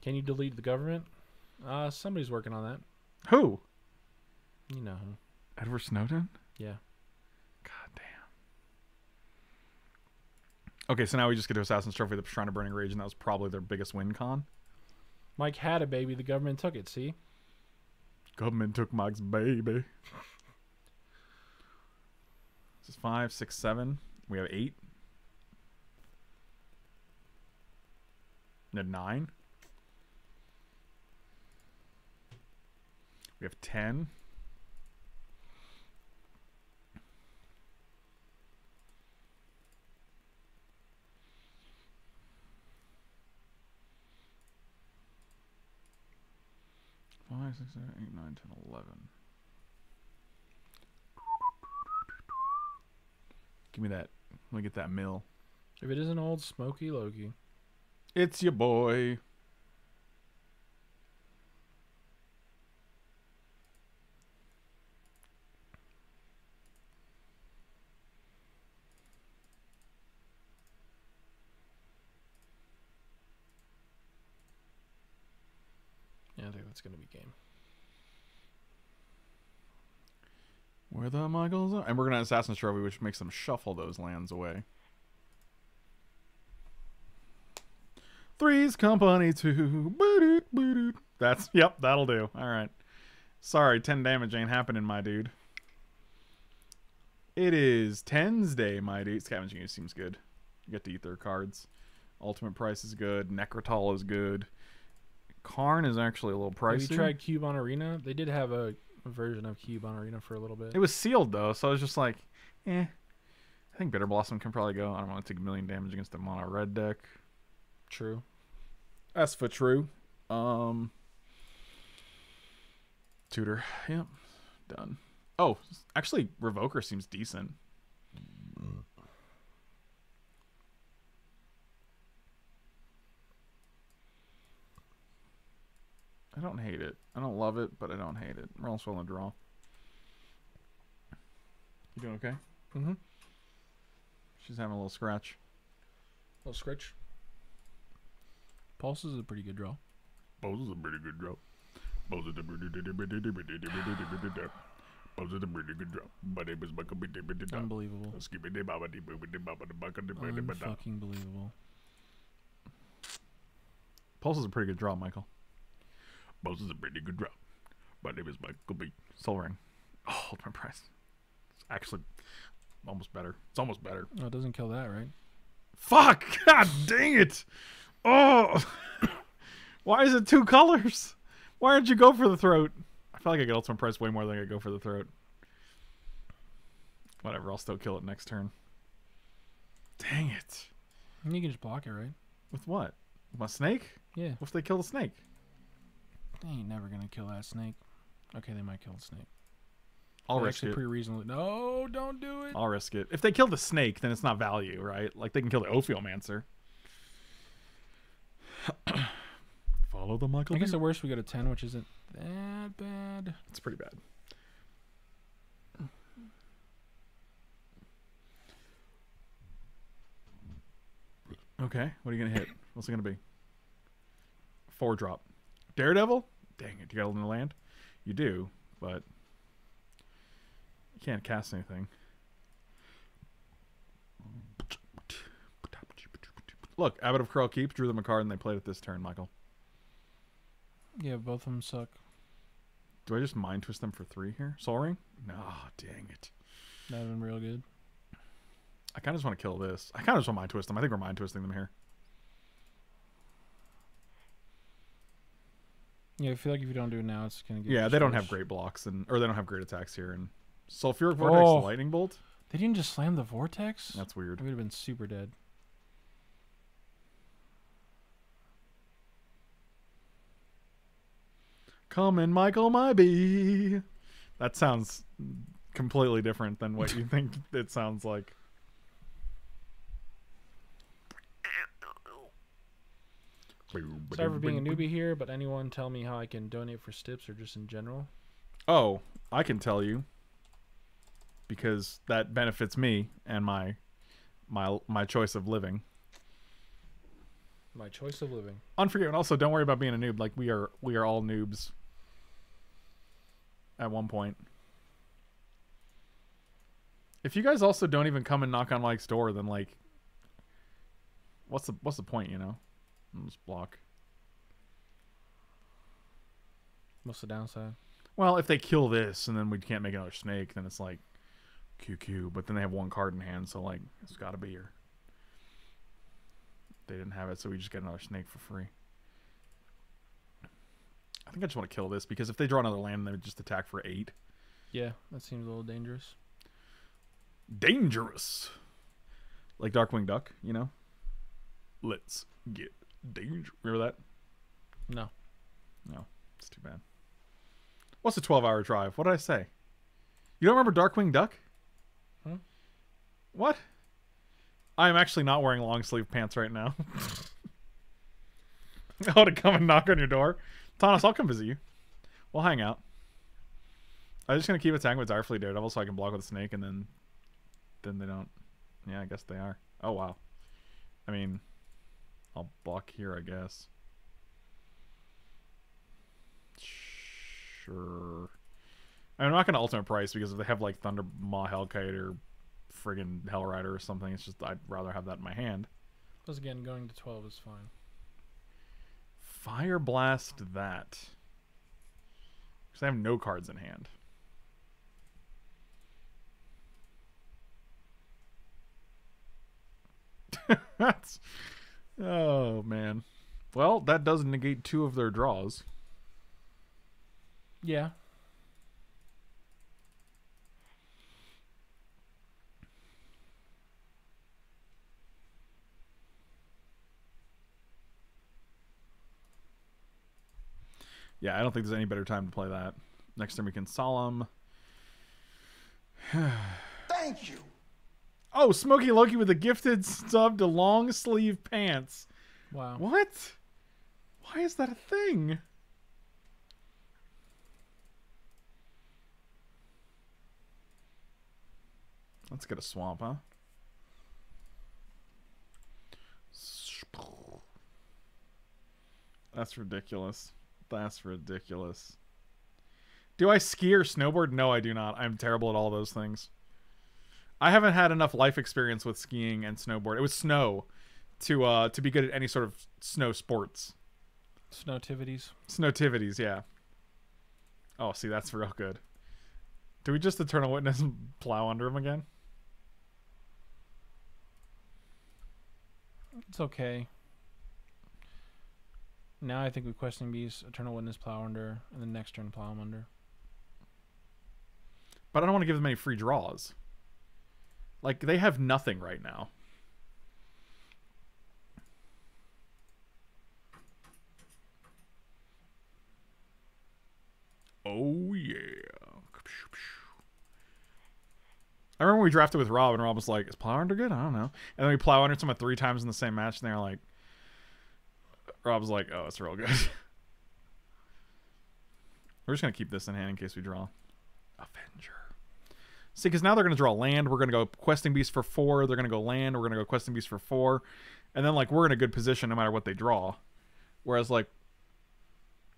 Can you delete the government? Uh, somebody's working on that. Who? You know who. Edward Snowden? Yeah. God damn. Okay, so now we just get to Assassin's Trophy, the Shrine of Burning Rage, and that was probably their biggest win con. Mike had a baby. The government took it. See? Government took Mike's baby. This is five, six, seven. We have eight. And nine. We have ten. Five, six, seven, eight, nine, ten, eleven. Give me that. Let me get that mill. If it isn't old Smoky Loki, It's your boy. Yeah, I think that's gonna be game. Where the Michaels are. And we're going to Assassin's Trophy, which makes them shuffle those lands away. Three's company two. Boo-doot, boo-doot. That's, yep, that'll do. All right. Sorry, 10 damage ain't happening, my dude. It is Tens Day, my dude. Scavenging seems good. You get to eat their cards. Ultimate price is good. Necrotal is good. Karn is actually a little pricey. Have you tried Cube on Arena? They did have a, version of Cube on Arena for a little bit. It was sealed though, so I was just like, eh. I think Bitterblossom can probably go. I don't want to take a million damage against the mono red deck. True. That's for true. Um, tutor. Yep, done. Oh, actually, Revoker seems decent. I don't hate it. I don't love it, but I don't hate it. We're also on the draw. You doing okay? Mm-hmm. She's having a little scratch. Little scritch. Pulse is a pretty good draw. Oh, this is a pretty good draw. Unbelievable. Unfucking believable. Pulse is a pretty good draw, Michael. Pulse is a pretty good draw. My name is Michael B. Sol Ring. Oh, Ultimate Price. It's actually almost better. It's almost better. Oh, it doesn't kill that, right? Fuck! *laughs* God dang it! Oh! *coughs* Why is it two colors? Why didn't you go for the throat? I feel like I get ultimate price way more than I go for the throat. Whatever, I'll still kill it next turn. Dang it. You can just block it, right? With what? With my snake? Yeah. What if they kill the snake? They ain't never gonna kill that snake. Okay, they might kill the snake. I'll They risk actually it. pretty reasonably. No, don't do it. I'll risk it. If they kill the snake, then it's not value, right? Like they can kill the Ophiomancer. *coughs* Follow the Michael. I guess at worst we got a ten, which isn't that bad. It's pretty bad. Okay, what are you gonna hit? What's it gonna be? Four drop. Daredevil? Dang it, you got a little land? You do, but you can't cast anything. Look, Abbot of Keral Keep drew them a card and they played it this turn, Michael. Yeah, both of them suck. Do I just mind twist them for three here? Sol Ring? No, dang it. That'd been real good. I kind of just want to kill this. I kind of just want to mind twist them. I think we're mind twisting them here. Yeah, I feel like if you don't do it now, it's gonna get. Yeah, they don't have great blocks and or they don't have great attacks here. And Sulfuric oh. Vortex, Oh. Lightning Bolt. They didn't just slam the vortex. That's weird. We would have been super dead. Come in, Michael, my bee. That sounds completely different than what you *laughs* think it sounds like. Sorry for being a newbie here, but anyone tell me how I can donate for Stips or just in general? Oh, I can tell you because that benefits me and my my my choice of living. My choice of living. Unforgiven. Also, don't worry about being a noob. Like we are, we are all noobs. At one point. If you guys also don't even come and knock on Mike's door, then like, what's the what's the point? You know, I'll just block. What's the downside? Well, if they kill this and then we can't make another snake, then it's like QQ. But then they have one card in hand, so like it's got to be here. They didn't have it, so we just get another snake for free. I think I just want to kill this because if they draw another land, they would just attack for eight. Yeah, that seems a little dangerous. Dangerous, like Darkwing Duck, you know. Let's get danger. Remember that? No. No, it's too bad. What's a twelve-hour drive? What did I say? You don't remember Darkwing Duck? Hmm? What? I'm actually not wearing long sleeve pants right now. *laughs* oh, to come and knock on your door, Thomas, I'll come visit you. We'll hang out. I'm just gonna keep attacking with Direfleet Daredevil so I can block with a snake, and then, then they don't. Yeah, I guess they are. Oh wow. I mean, I'll block here, I guess. Sure. I'm not gonna ultimate price because if they have like Thunder Maw Hellkite or friggin' Hellrider or something, it's just I'd rather have that in my hand. Plus, again, going to 12 is fine. Fire Blast that. Because I have no cards in hand. *laughs* That's. Oh, man. Well, that does negate two of their draws. Yeah. Yeah, I don't think there's any better time to play that. Next time we can Solemn. *sighs* Thank you. Oh, Smoky Loki with a gifted sub to long sleeve pants. Wow. What? Why is that a thing? Let's get a swamp, huh? That's ridiculous. That's ridiculous. Do I ski or snowboard? No, I do not. I'm terrible at all those things. I haven't had enough life experience with skiing and snowboard. It was snow to uh to be good at any sort of snow sports. Snowtivities. Snowtivities, yeah. Oh, see, that's real good. Do we just eternal witness and *laughs* plow under him again? It's okay. Now I think we questing beast, eternal witness, plow under, and then next turn plow him under. But I don't want to give them any free draws. Like they have nothing right now. Oh yeah. I remember we drafted with Rob, and Rob was like, "Is plow under good? I don't know." And then we plow under someone three times in the same match, and they're like, "Rob's like, "Oh, it's real good." *laughs* We're just gonna keep this in hand in case we draw. Avenger. See, because now they're gonna draw land. We're gonna go questing beast for four. They're gonna go land. We're gonna go questing beast for four, and then like we're in a good position no matter what they draw. Whereas like,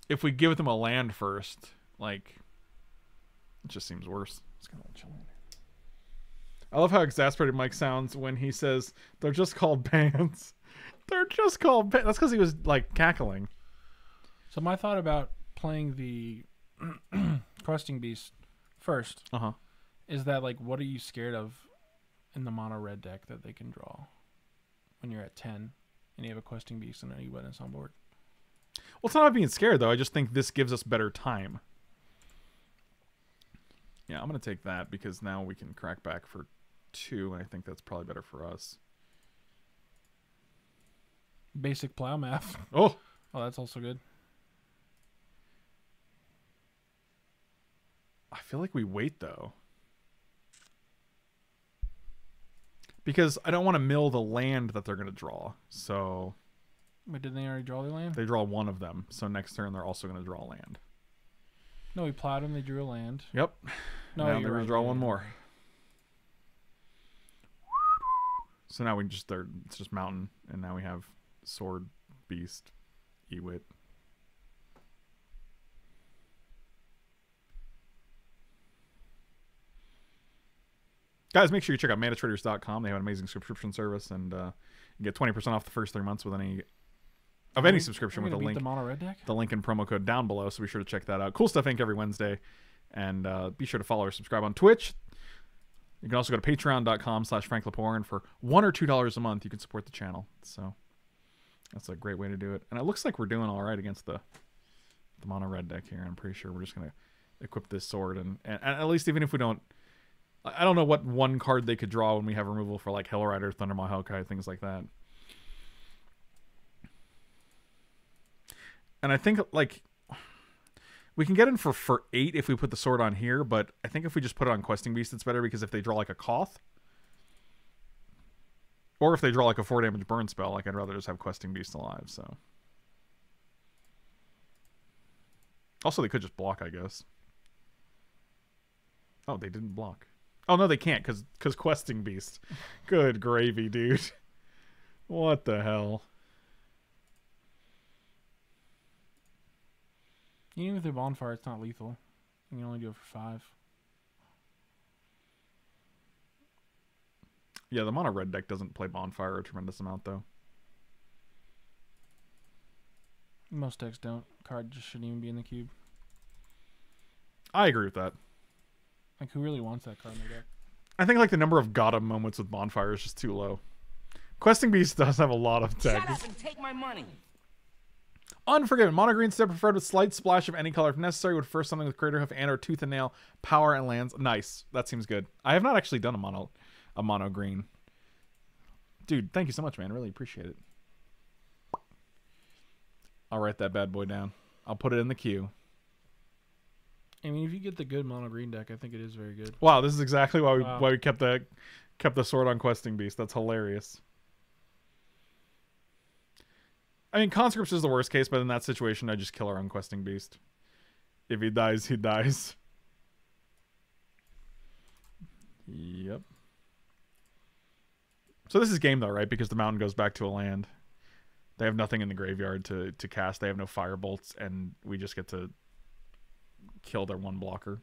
if we give them a land first, like, it just seems worse. It's kind of chill in here. I love how exasperated Mike sounds when he says they're just called bands. *laughs* they're just called bands. That's because he was like cackling. So my thought about playing the *clears throat* questing beast first Uh huh. Is that like what are you scared of in the mono red deck that they can draw when you're at 10 and you have a questing beast and any witness on board? Well, it's not about being scared though. I just think this gives us better time. Yeah, I'm gonna take that because now we can crack back for two, and I think that's probably better for us. Basic plow math. *laughs* Oh, Oh, that's also good. I feel like we wait though. Because I don't want to mill the land that they're gonna draw. So Wait, didn't they already draw their land? they draw one of them. So next turn they're also gonna draw land. No, we plowed them. They drew a land. Yep. No, now they're gonna draw yeah, one more. So now we just they're it's just mountain, and now we have sword, beast, Ewit. Guys, make sure you check out manatraders.com. They have an amazing subscription service, and uh, you get 20% off the first three months with any of any subscription with a link the mono red deck. the link and promo code down below. So be sure to check that out. Cool Stuff Inc. every Wednesday. And uh, be sure to follow or subscribe on Twitch. You can also go to patreon.com slash Frank Lepore, and for one or two dollars a month, you can support the channel. So that's a great way to do it. And it looks like we're doing all right against the the mono red deck here. I'm pretty sure we're just gonna equip this sword and, and, and at least even if we don't I don't know what one card they could draw when we have removal for like Hellrider, Thundermaw Hellkite, things like that. And I think like we can get in for for eight if we put the sword on here, but I think if we just put it on Questing Beast, it's better because if they draw like a Koth, or if they draw like a four damage burn spell, like I'd rather just have Questing Beast alive. So also they could just block, I guess. Oh, they didn't block. Oh no, they can't because because Questing Beast. Good gravy, dude. What the hell? Even with their bonfire, it's not lethal. You can only do it for five. Yeah, the mono red deck doesn't play Bonfire a tremendous amount though. Most decks don't. Card just shouldn't even be in the cube. I agree with that. Like, who really wants that card in their deck? I think like the number of got 'em moments with Bonfire is just too low. Questing Beast *laughs* does have a lot of Shut tech. up and take my money. Unforgiven. Mono green step preferred with slight splash of any color if necessary. Would first something with Craterhoof and or Tooth and Nail, power and lands. Nice. That seems good. I have not actually done a mono a mono green. Dude, thank you so much, man. Really appreciate it. I'll write that bad boy down. I'll put it in the queue. I mean, if you get the good mono green deck, I think it is very good. Wow, this is exactly why we Wow. why we kept the kept the sword on questing beast. That's hilarious. I mean, conscripts is the worst case, but in that situation, I just kill our own questing beast. If he dies, he dies. Yep. So this is game though, right? Because the mountain goes back to a land. They have nothing in the graveyard to to cast. They have no fire bolts, and we just get to kill their one blocker.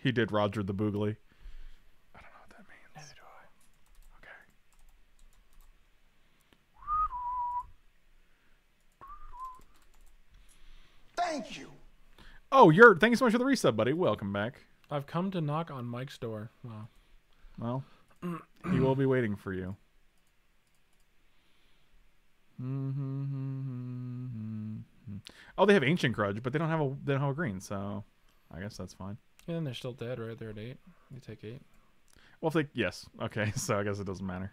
He did Roger the Boogly. I don't know what that means. Neither do I. Okay. Thank you. Oh, you're thank you so much for the resub, buddy. Welcome back. I've come to knock on Mike's door. Wow. Well, *clears throat* he will be waiting for you. Mm-hmm, mm-hmm, mm-hmm, oh, they have ancient grudge, but they don't have a they don't have a green, so I guess that's fine. And they're still dead, right? They're at eight. You take eight. Well, if they yes, okay, *laughs* so I guess it doesn't matter.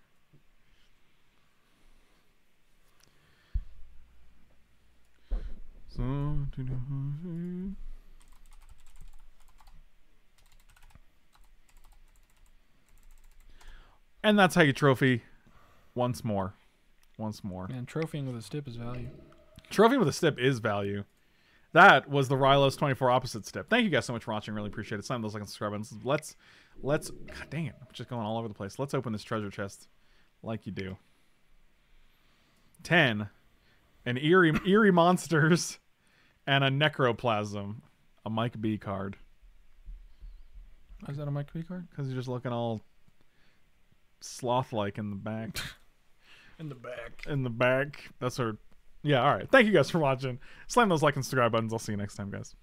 So, and that's how you trophy once more. Once more. Man, trophying with a stip is value. Trophying with a stip is value. That was the Rilos 24 opposite stip. Thank you guys so much for watching. Really appreciate it. Sign those like and subscribe buttons. Let's let's God dang it. I'm just going all over the place. Let's open this treasure chest like you do. 10. An eerie *coughs* eerie monsters and a necroplasm. A Mike B card. Is that a Mike B card? Because you're just looking all sloth like in the back. *laughs* In the back. in the back. That's our yeah, all right. Thank you guys for watching. Slam those like and subscribe buttons. I'll see you next time, guys.